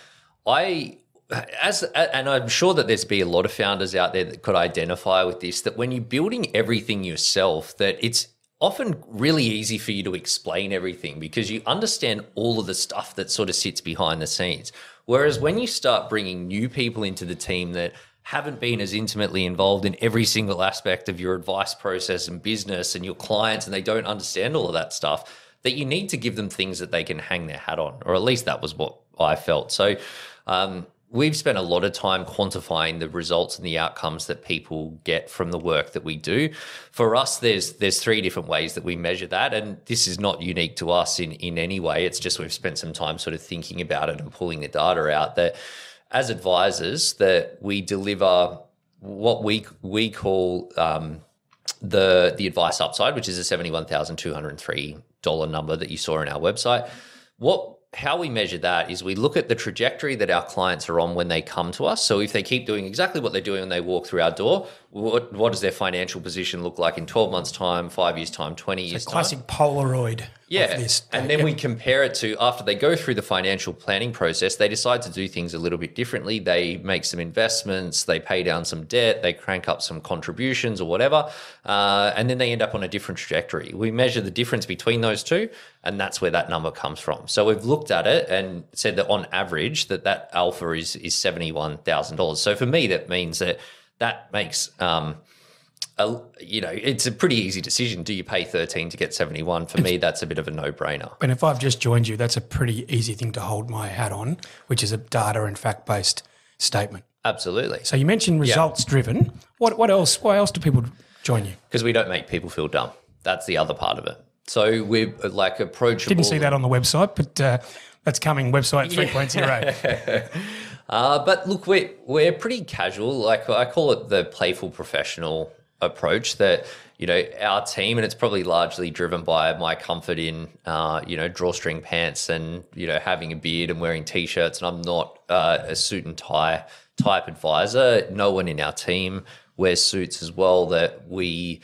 I as and I'm sure that there's be a lot of founders out there that could identify with this that when you're building everything yourself that it's often really easy for you to explain everything because you understand all of the stuff that sort of sits behind the scenes. Whereas when you start bringing new people into the team that haven't been as intimately involved in every single aspect of your advice process and business and your clients and they don't understand all of that stuff that you need to give them things that they can hang their hat on or at least that was what I felt. So um, we've spent a lot of time quantifying the results and the outcomes that people get from the work that we do. For us, there's there's three different ways that we measure that, and this is not unique to us in in any way. It's just we've spent some time sort of thinking about it and pulling the data out that as advisors that we deliver what we we call um, the the advice upside, which is a seventy one thousand two hundred three dollar number that you saw in our website. What how we measure that is we look at the trajectory that our clients are on when they come to us. So if they keep doing exactly what they're doing when they walk through our door, what, what does their financial position look like in 12 months' time, five years' time, 20 years' time? Classic Polaroid. Yeah. And then yep. we compare it to after they go through the financial planning process, they decide to do things a little bit differently. They make some investments, they pay down some debt, they crank up some contributions or whatever, uh, and then they end up on a different trajectory. We measure the difference between those two, and that's where that number comes from. So we've looked at it and said that on average, that that alpha is is seventy one thousand dollars. So for me, that means that that makes um, a, you know, it's a pretty easy decision. Do you pay 13 to get 71? For me, that's a bit of a no brainer. And if I've just joined you, that's a pretty easy thing to hold my hat on, which is a data and fact based statement. Absolutely. So you mentioned results driven. What what else? Why else do people join you? Because we don't make people feel dumb. That's the other part of it. So we're uh, like approachable. Didn't see that on the website, but uh, that's coming. Website 3.0. Uh, but look, we're we're pretty casual. Like I call it the playful professional approach. That you know our team, and it's probably largely driven by my comfort in uh, you know drawstring pants and you know having a beard and wearing t-shirts. And I'm not uh, a suit and tie type advisor. No one in our team wears suits as well. That we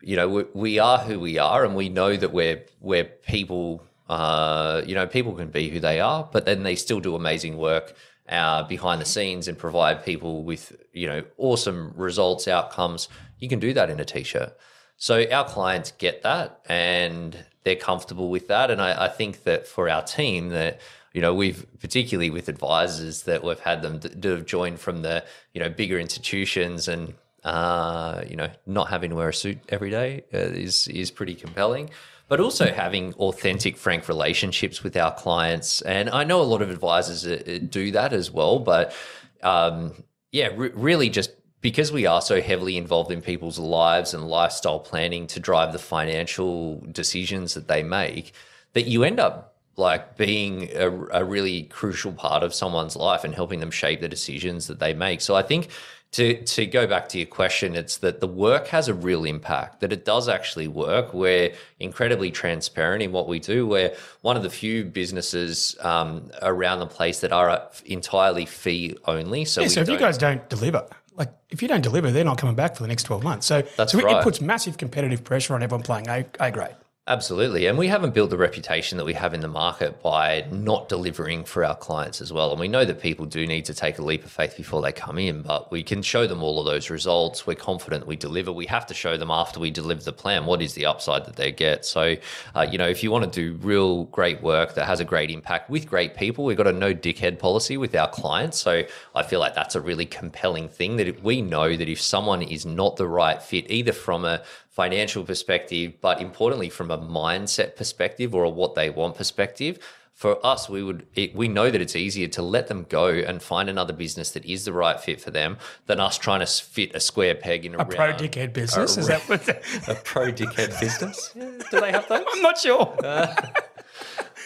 you know we, we are who we are, and we know that we're we're people. Uh, you know, people can be who they are, but then they still do amazing work uh, behind the scenes and provide people with you know awesome results outcomes you can do that in a t-shirt. So our clients get that and they're comfortable with that. And I, I think that for our team that you know we've particularly with advisors that we've had them that have joined from the you know bigger institutions and uh, you know not having to wear a suit every day uh, is is pretty compelling but also having authentic, frank relationships with our clients. And I know a lot of advisors uh, uh, do that as well, but um, yeah, re- really just because we are so heavily involved in people's lives and lifestyle planning to drive the financial decisions that they make, that you end up like being a, a really crucial part of someone's life and helping them shape the decisions that they make. So I think to to go back to your question, it's that the work has a real impact. That it does actually work. We're incredibly transparent in what we do. We're one of the few businesses um, around the place that are entirely fee only. So, yeah, so if you guys don't deliver, like if you don't deliver, they're not coming back for the next twelve months. So That's so it, right. it puts massive competitive pressure on everyone playing A, a grade. Absolutely. And we haven't built the reputation that we have in the market by not delivering for our clients as well. And we know that people do need to take a leap of faith before they come in, but we can show them all of those results. We're confident we deliver. We have to show them after we deliver the plan what is the upside that they get. So, uh, you know, if you want to do real great work that has a great impact with great people, we've got a no dickhead policy with our clients. So I feel like that's a really compelling thing that we know that if someone is not the right fit, either from a financial perspective, but importantly from a mindset perspective or a what they want perspective. For us, we would it, we know that it's easier to let them go and find another business that is the right fit for them than us trying to fit a square peg in a, A pro dickhead business is that what? a pro dickhead business. Yeah, do they have those? I'm not sure.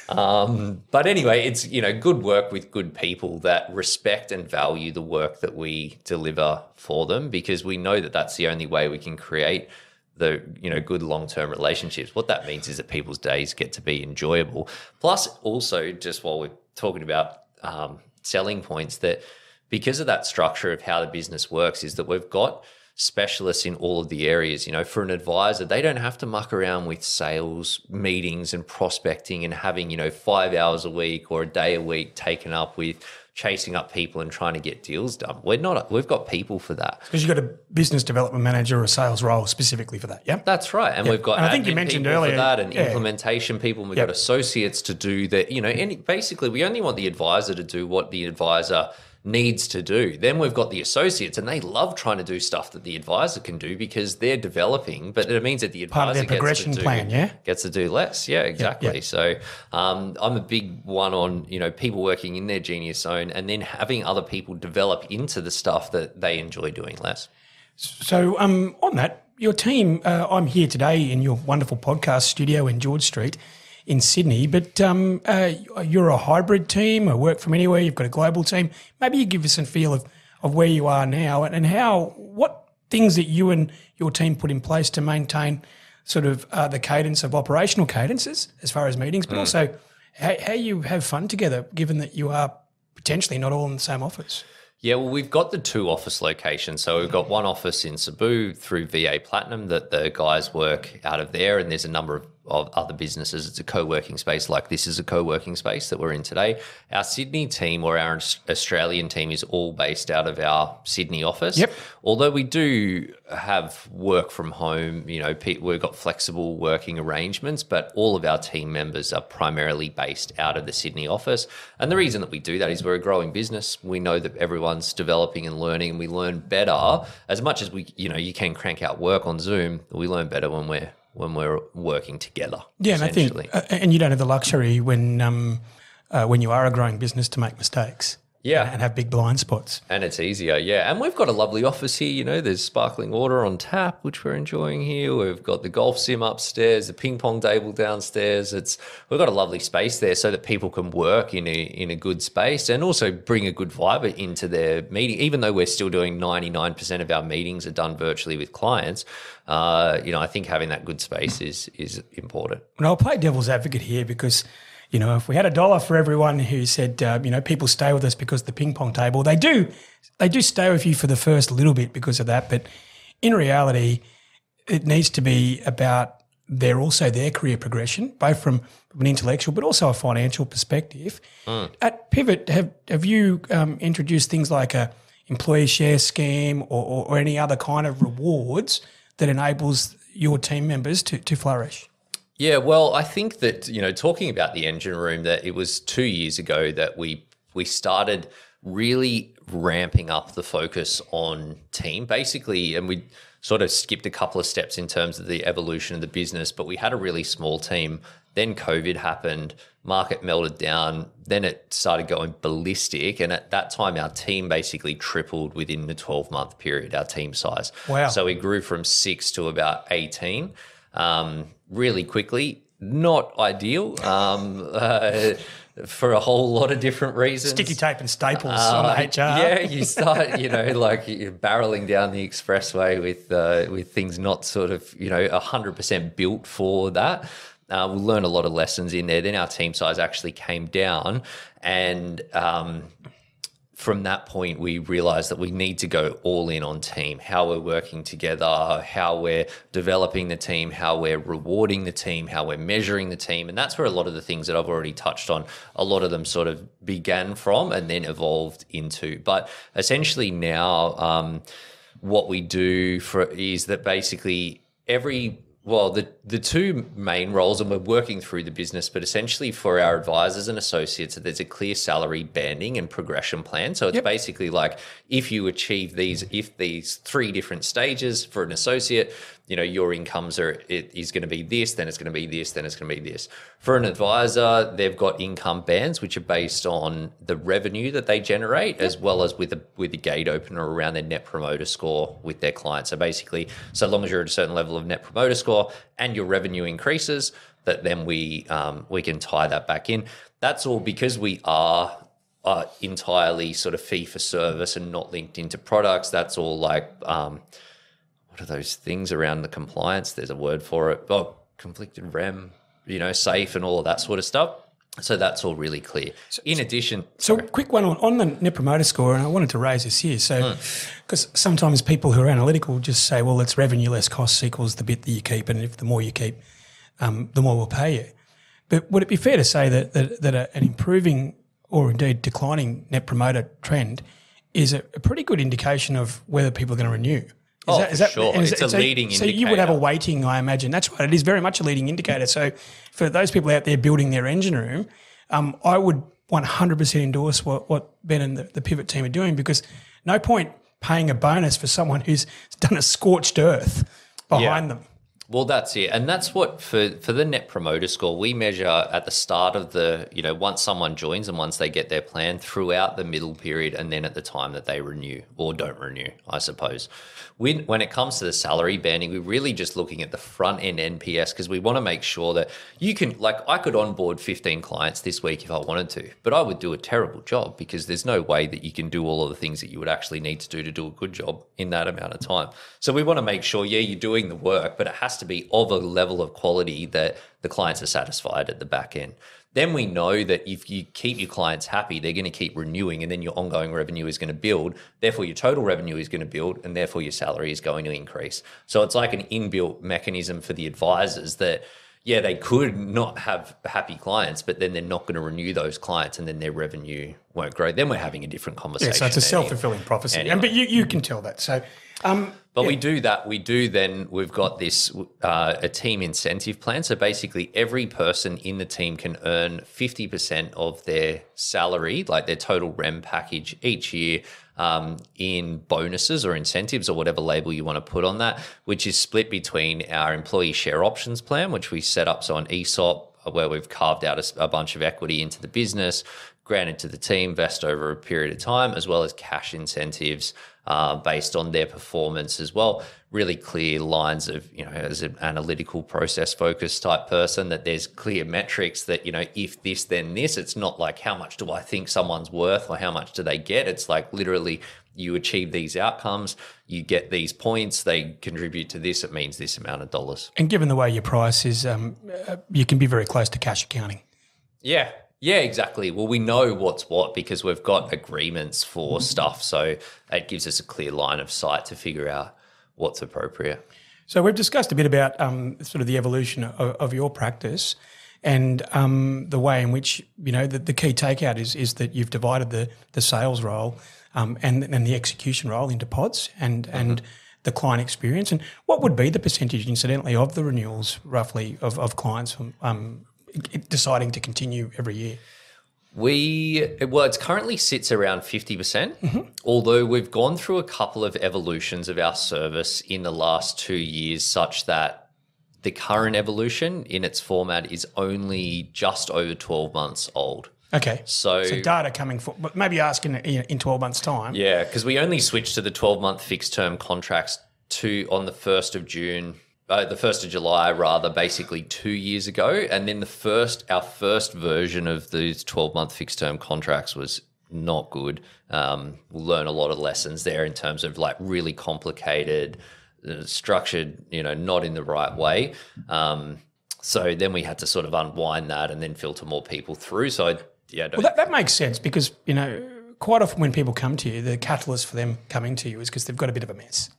Um, but anyway, it's you know good work with good people that respect and value the work that we deliver for them because we know that that's the only way we can create the you know good long-term relationships. What that means is that people's days get to be enjoyable. Plus, also just while we're talking about um, selling points, that because of that structure of how the business works, is that we've got specialists in all of the areas. You know, for an advisor, they don't have to muck around with sales meetings and prospecting and having, you know, five hours a week or a day a week taken up with chasing up people and trying to get deals done. We're not, we've got people for that. Because you've got a business development manager or a sales role specifically for that. Yeah. That's right. And we've got And I think you mentioned earlier- for that and yeah. implementation people and we've Yep. got associates to do that. You know, any basically we only want the advisor to do what the advisor needs to do. Then we've got the associates and they love trying to do stuff that the advisor can do because they're developing, but it means that the advisor Part of their gets progression to do, plan, yeah? gets to do less. Yeah, exactly. So um, I'm a big one on, you know, people working in their genius zone and then having other people develop into the stuff that they enjoy doing less. So, um, on that, your team, uh, I'm here today in your wonderful podcast studio in George Street in Sydney, but um, uh, you're a hybrid team, a work from anywhere, you've got a global team. Maybe you give us a feel of, of where you are now and, and how, what things that you and your team put in place to maintain sort of uh, the cadence of operational cadences as far as meetings, but also how, how you have fun together, given that you are potentially not all in the same office. Yeah, well, we've got the two office locations. So we've got one office in Cebu through VA Platinum that the guys work out of there, and there's a number of of other businesses. It's a co-working space like this is a co-working space that we're in today. Our Sydney team or our Australian team is all based out of our Sydney office. Yep. Although we do have work from home, you know, we've got flexible working arrangements, but all of our team members are primarily based out of the Sydney office. And the reason that we do that is we're a growing business. We know that everyone's developing and learning, and we learn better as much as we, you know, you can crank out work on Zoom. We learn better when we're when we're working together. Yeah, and I think, uh, and you don't have the luxury when um, uh, when you are a growing business to make mistakes. Yeah. And have big blind spots. And it's easier, yeah. And we've got a lovely office here. You know, there's sparkling water on tap, which we're enjoying here. We've got the golf sim upstairs, the ping pong table downstairs. It's we've got a lovely space there so that people can work in a in a good space and also bring a good vibe into their meeting. Even though we're still doing 99% of our meetings are done virtually with clients, uh, you know, I think having that good space is is important. And I'll play devil's advocate here because you know, if we had a dollar for everyone who said, uh, you know, people stay with us because of the ping pong table, they do, they do stay with you for the first little bit because of that. But in reality, it needs to be about their also their career progression, both from, from an intellectual but also a financial perspective. Mm. At Pivot, have have you um, introduced things like a employee share scheme or, or, or any other kind of rewards that enables your team members to, to flourish? Yeah, well, I think that you know, talking about the engine room, that it was two years ago that we we started really ramping up the focus on team, basically, and we sort of skipped a couple of steps in terms of the evolution of the business, but we had a really small team. Then COVID happened, market melted down, then it started going ballistic. And at that time, our team basically tripled within the 12 month period, our team size. Wow. So we grew from six to about 18 um, really quickly. Not ideal um, uh, for a whole lot of different reasons. Sticky tape and staples uh, on the HR. Yeah, you start, you know, like you're barreling down the expressway with uh, with things not sort of, you know, hundred percent built for that. Uh, we'll learn a lot of lessons in there. Then our team size actually came down, and um, from that point, we realized that we need to go all in on team, how we're working together, how we're developing the team, how we're rewarding the team, how we're measuring the team. And that's where a lot of the things that I've already touched on, a lot of them sort of began from and then evolved into. But essentially now, um, what we do for is that basically every well, the, the two main roles, and we're working through the business, but essentially for our advisors and associates, there's a clear salary banding and progression plan. So it's yep. basically like if you achieve these, if these three different stages for an associate, you know, your incomes are it is going to be this, then it's going to be this, then it's going to be this. For an advisor, they've got income bands which are based on the revenue that they generate, as well as with a with a gate opener around their net promoter score with their clients. So basically, so long as you're at a certain level of net promoter score and your revenue increases, that then we um, we can tie that back in. That's all because we are uh, entirely sort of fee for service and not linked into products. That's all like. Um, what are those things around the compliance? There's a word for it. Oh, conflicted rem, you know, safe and all of that sort of stuff. So that's all really clear. So, in addition, so sorry. quick one on, on the net promoter score, and I wanted to raise this here. So, because mm. sometimes people who are analytical just say, well, it's revenue less costs equals the bit that you keep, and if the more you keep, um, the more we'll pay you. But would it be fair to say that that, that a, an improving or indeed declining net promoter trend is a, a pretty good indication of whether people are going to renew? Is oh, that, is that, sure. Is, it's a so, leading so indicator. you would have a weighting, I imagine. That's right. It is very much a leading indicator. So for those people out there building their engine room, um, I would 100% endorse what, what Ben and the, the pivot team are doing because no point paying a bonus for someone who's done a scorched earth behind yeah. them. Well, that's it, and that's what for for the net promoter score we measure at the start of the you know once someone joins and once they get their plan throughout the middle period, and then at the time that they renew or don't renew, I suppose. When when it comes to the salary banding, we're really just looking at the front end NPS because we want to make sure that you can like I could onboard fifteen clients this week if I wanted to, but I would do a terrible job because there's no way that you can do all of the things that you would actually need to do to do a good job in that amount of time. So we want to make sure, yeah, you're doing the work, but it has to be of a level of quality that the clients are satisfied at the back end. Then we know that if you keep your clients happy, they're going to keep renewing and then your ongoing revenue is going to build. Therefore, your total revenue is going to build and therefore your salary is going to increase. So it's like an inbuilt mechanism for the advisors that yeah, they could not have happy clients, but then they're not going to renew those clients, and then their revenue won't grow. Then we're having a different conversation. Yeah, so it's a self fulfilling prophecy. Anyway. And, but you, you can tell that. So, um, But we do that. We do then. We've got this uh, a team incentive plan. So basically, every person in the team can earn fifty percent of their salary, like their total REM package each year, um, in bonuses or incentives or whatever label you want to put on that, which is split between our employee share options plan, which we set up so an ESOP where we've carved out a, a bunch of equity into the business, granted to the team, vest over a period of time, as well as cash incentives uh, based on their performance as well. Really clear lines of, you know, as an analytical process focused type person, that there's clear metrics that, you know, if this, then this. It's not like how much do I think someone's worth or how much do they get. It's like literally you achieve these outcomes, you get these points, they contribute to this, it means this amount of dollars. and given the way your price is, um, uh, you can be very close to cash accounting. Yeah. Yeah, exactly. Well, we know what's what because we've got agreements for stuff. So it gives us a clear line of sight to figure out what's appropriate. So we've discussed a bit about um, sort of the evolution of, of your practice and um, the way in which you know the, the key takeout is is that you've divided the the sales role um, and and the execution role into pods and and the client experience and what would be the percentage incidentally of the renewals roughly of, of clients um, deciding to continue every year. We well, it currently sits around fifty percent. Mm-hmm. Although we've gone through a couple of evolutions of our service in the last two years, such that the current evolution in its format is only just over twelve months old. Okay, So, so data coming for, but maybe ask in, in in twelve months' time. yeah, because we only switched to the twelve month fixed term contracts to on the first of June. Uh, the first of July, rather, basically two years ago, and then the first, our first version of these twelve-month fixed-term contracts was not good. Um, we'll learn a lot of lessons there in terms of like really complicated, uh, structured, you know, not in the right way. Um, so then we had to sort of unwind that and then filter more people through. So I, yeah, Well, that, that makes sense because, you know, quite often when people come to you, the catalyst for them coming to you is because they've got a bit of a mess.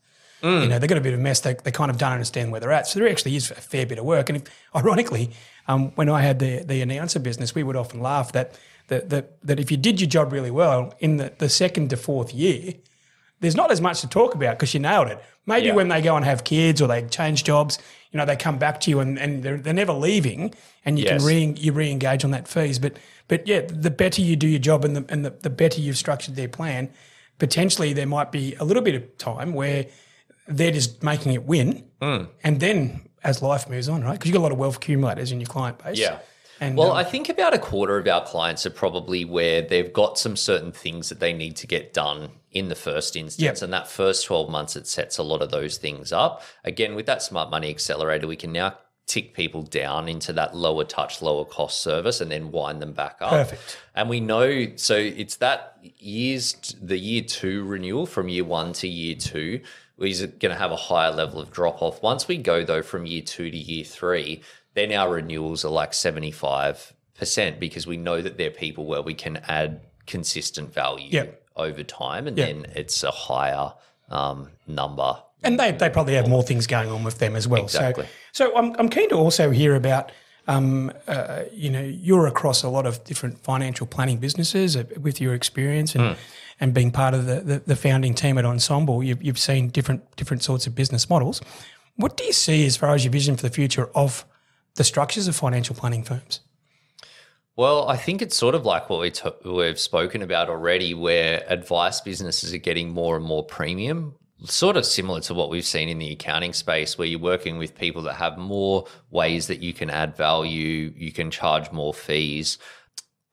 You know, they've got a bit of a mess. They, they kind of don't understand where they're at. So there actually is a fair bit of work. And if, ironically, um, when I had the, the announcer business, we would often laugh that, that, that, that if you did your job really well in the, the second to fourth year, there's not as much to talk about because you nailed it. Maybe Yeah. when they go and have kids or they change jobs, you know, they come back to you and, and they're, they're never leaving and you Yes. can re, you re-engage on that fees. But but yeah, the better you do your job and the, and the, the better you've structured their plan, potentially there might be a little bit of time where they're just making it win. Hmm. And then as life moves on, right? Because you've got a lot of wealth accumulators in your client base. Yeah. And well, um, I think about a quarter of our clients are probably where they've got some certain things that they need to get done in the first instance. Yep. And that first 12 months, it sets a lot of those things up. Again, with that Smart Money Accelerator, we can now tick people down into that lower touch, lower cost service and then wind them back up. Perfect. And we know, so it's that years, the year two renewal from year one to year two is going to have a higher level of drop off. Once we go though from year two to year three, then our renewals are like 75% because we know that they're people where we can add consistent value Yep. over time and Yep. then it's a higher um, number. and they, they probably have more things going on with them as well. Exactly. So, so I'm, I'm keen to also hear about, um, uh, you know, you're across a lot of different financial planning businesses uh, with your experience and, and being part of the, the, the founding team at Ensombl. You've, you've seen different different sorts of business models. What do you see as far as your vision for the future of the structures of financial planning firms? Well, I think it's sort of like what we t- we've spoken about already, where advice businesses are getting more and more premium. Sort of similar to what we've seen in the accounting space, where you're working with people that have more ways that you can add value, you can charge more fees.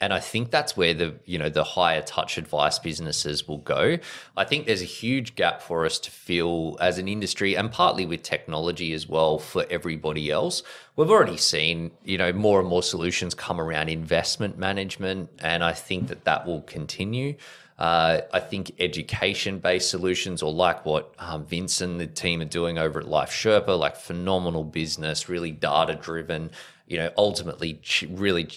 And I think that's where the you know the higher touch advice businesses will go. I think there's a huge gap for us to fill as an industry, and partly with technology as well for everybody else. We've already seen you know more and more solutions come around investment management, and I think that that will continue. Uh, I think education-based solutions, or like what um, Vince and the team are doing over at Life Sherpa, like phenomenal business, really data-driven. You know, ultimately, really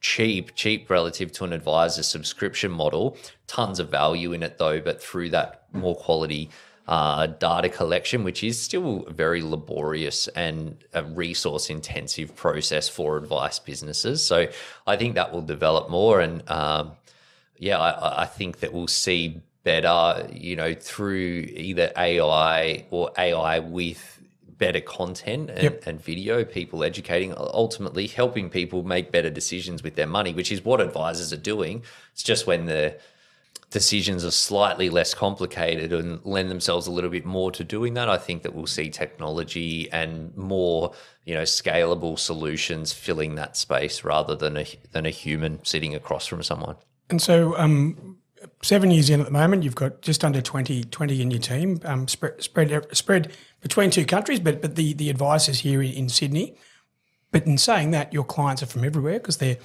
cheap, cheap relative to an advisor subscription model. Tons of value in it though, but through that more quality uh, data collection, which is still a very laborious and a resource intensive process for advice businesses. So I think that will develop more. And um, yeah, I, I think that we'll see better, you know, through either AI or AI with better content and, Yep. and video, people educating, ultimately helping people make better decisions with their money, which is what advisors are doing. It's just when the decisions are slightly less complicated and lend themselves a little bit more to doing that, I think that we'll see technology and more, you know, scalable solutions filling that space rather than a than a human sitting across from someone. And so, um, seven years in at the moment, you've got just under 20, 20 in your team, um, spread, spread spread between two countries, but but the the advice is here in, Sydney. But in saying that, your clients are from everywhere because they're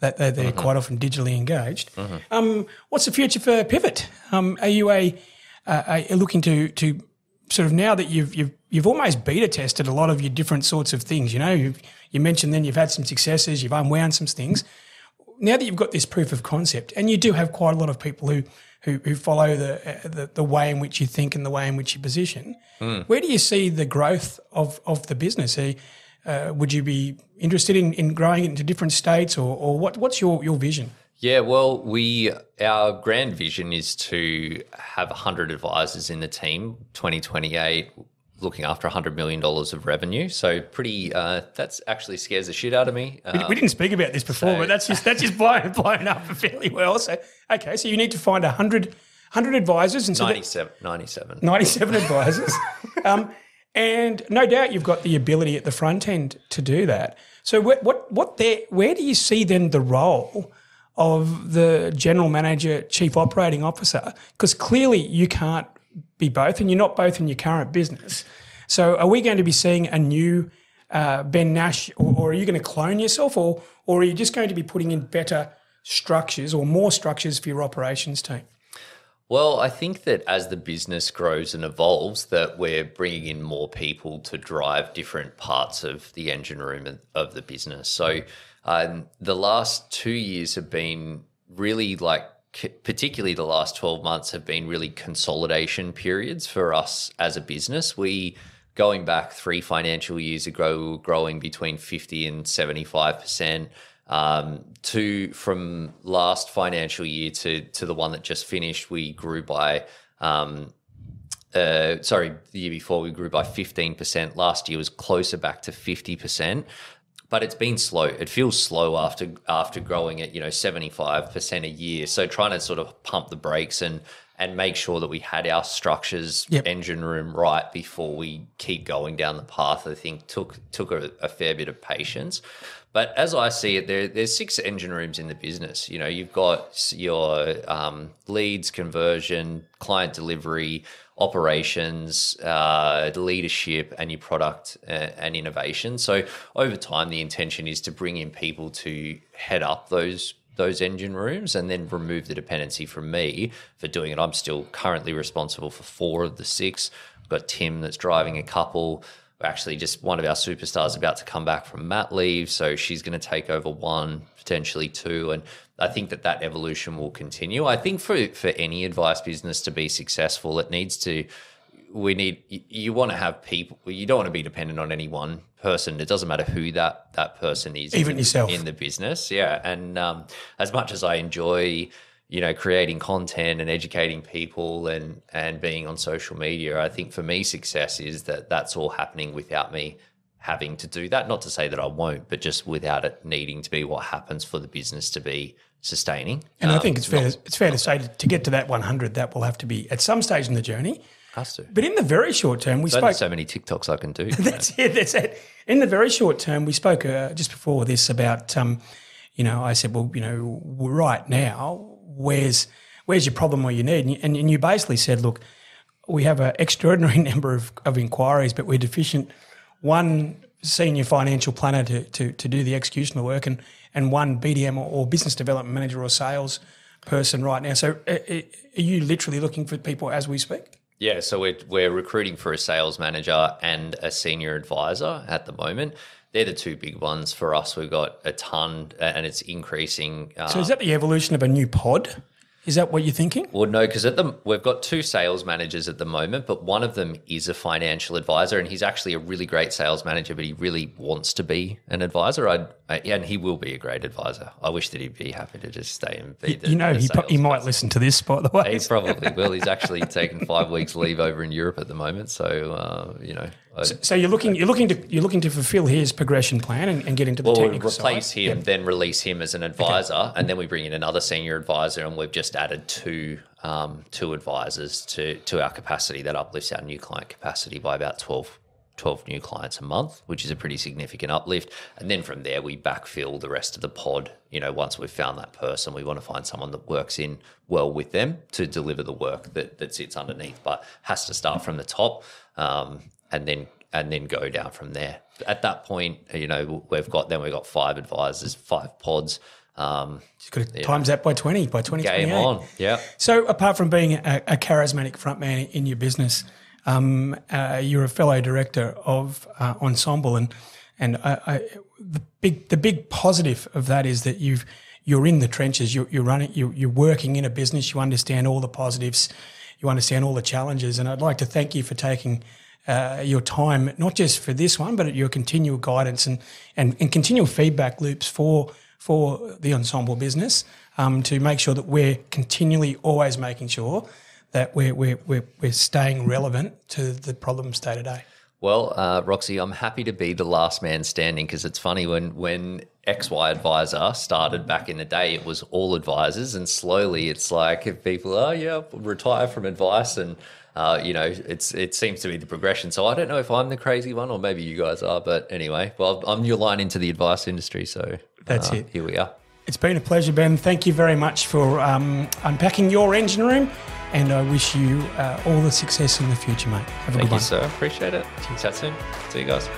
that they're, they're quite often digitally engaged. Um, what's the future for Pivot? Um, are you a uh, are you looking to to sort of now that you've you've you've almost beta tested a lot of your different sorts of things. You know, you've, you mentioned then you've had some successes, you've unwound some things now that you've got this proof of concept, and you do have quite a lot of people who who, who follow the, uh, the the way in which you think and the way in which you position, where do you see the growth of of the business? Uh, would you be interested in, in growing it into different states, or, or what what's your your vision? Yeah, well, we our grand vision is to have 100 advisors in the team 2028 looking after 100 million dollars of revenue. So pretty uh, that's actually scares the shit out of me. We, Uh, we didn't speak about this before, so- but that's just that's just blown blown up fairly well. So okay, so you need to find 100, 100 advisors, and so that, 97 97. 97 advisors. Um, and no doubt you've got the ability at the front end to do that. So what what what there where do you see then the role of the general manager, chief operating officer? Because clearly you can't be both, and you're not both in your current business. So are we going to be seeing a new uh, Ben Nash, or, or are you going to clone yourself, or or are you just going to be putting in better structures or more structures for your operations team? Well, I think that as the business grows and evolves, that we're bringing in more people to drive different parts of the engine room of- the business. So um, the last two years have been really like, particularly the last 12 months have been really consolidation periods for us as a business. We, going back three financial years ago, we were growing between 50 and 75% um, to from last financial year to to the one that just finished, we grew by um, uh, sorry, the year before we grew by 15%. Last year was closer back to 50%. But it's been slow. It feels slow after after growing at, you know, 75% a year. So trying to sort of pump the brakes and and make sure that we had our structures Yep. engine room right before we keep going down the path, I think took took a, a fair bit of patience. But as I see it, there, there's six engine rooms in the business. You know, you've got your um, leads, conversion, client delivery, operations, uh, leadership, and your product uh, and innovation. So over time, the intention is to bring in people to head up those those engine rooms and then remove the dependency from me for doing it. I'm still currently responsible for four of the six. I've got Tim that's driving a couple. Actually, just one of our superstars about to come back from mat leave, so she's going to take over one, potentially two, and I think that that evolution will continue. I think for for any advice business to be successful, it needs to we need you, you want to have people you don't want to be dependent on any one person it doesn't matter who that that person is Even in, yourself. in the business yeah and um, as much as i enjoy you know creating content and educating people and and being on social media i think for me success is that that's all happening without me having to do that not to say that i won't but just without it needing to be what happens for the business to be sustaining And I Um, think it's fair. it's fair to say to, to get to that 100, that will have to be at some stage in the journey. has to But in the very short term, we There's spoke. so many tiktoks i can do That's it. That's it. In the very short term, we spoke uh, just before this about, um, you know, I said, well, you know, right now, where's where's your problem or your need? And you, and, and you basically said, look, we have an extraordinary number of, of inquiries, but we're deficient one senior financial planner to, to, to do the executional work and, and one BDM or, or business development manager or sales person right now. So uh, uh, are you literally looking for people as we speak? Yeah, so we're, we're recruiting for a sales manager and a senior advisor at the moment. They're the two big ones for us. We've got a ton, uh, and it's increasing. Uh, So is that the evolution of a new pod? Is that what you're thinking? Well, no, because at the we've got two sales managers at the moment, but one of them is a financial advisor, and he's actually a really great sales manager, but he really wants to be an advisor. I'd, I, and he will be a great advisor. I wish that he'd be happy to just stay and be. The, you know, he, he might person. listen to this, by the way. He probably will. He's actually taken five weeks leave over in Europe at the moment, so uh, you know. I, So you're looking, you're looking to, you're looking to fulfil his progression plan and, and get into the Well, we technical replace side. him, then release him as an advisor, and then we bring in another senior advisor, and we've just added two um, two advisors to to our capacity. That uplifts our new client capacity by about 12, 12 new clients a month, which is a pretty significant uplift. And then from there, we backfill the rest of the pod. You know, once we've found that person, we want to find someone that works in well with them to deliver the work that that sits underneath, but has to start from the top, um, and then and then go down from there. At that point, you know, we've got then we've got five advisors, five pods. Um, You've got to times that by 20, by 20, game on, yeah. So, apart from being a, a charismatic frontman in your business, um, uh, you're a fellow director of uh, Ensombl, and and I, I, the big the big positive of that is that you've you're in the trenches. You're, you're running. You're, you're working in a business. You understand all the positives. You understand all the challenges, and I'd like to thank you for taking. Uh, your time, not just for this one, but your continual guidance and, and, and continual feedback loops for for the Ensombl business um, to make sure that we're continually always making sure that we're, we're, we're, we're staying relevant to the problems day to day. Well, uh, Roxy, I'm happy to be the last man standing because it's funny when when XY Adviser started back in the day, it was all advisors, and slowly it's like if people, oh yeah, retire from advice, and uh, you know, it's it seems to be the progression. So I don't know if I'm the crazy one or maybe you guys are, but anyway, well, I'm your line into the advice industry, so That's uh, it. Here we are. It's been a pleasure, Ben. Thank you very much for um, unpacking your engine room, and I wish you uh, all the success in the future, mate. Have a Thank good you, one. sir. Appreciate it. Chat soon. See you guys.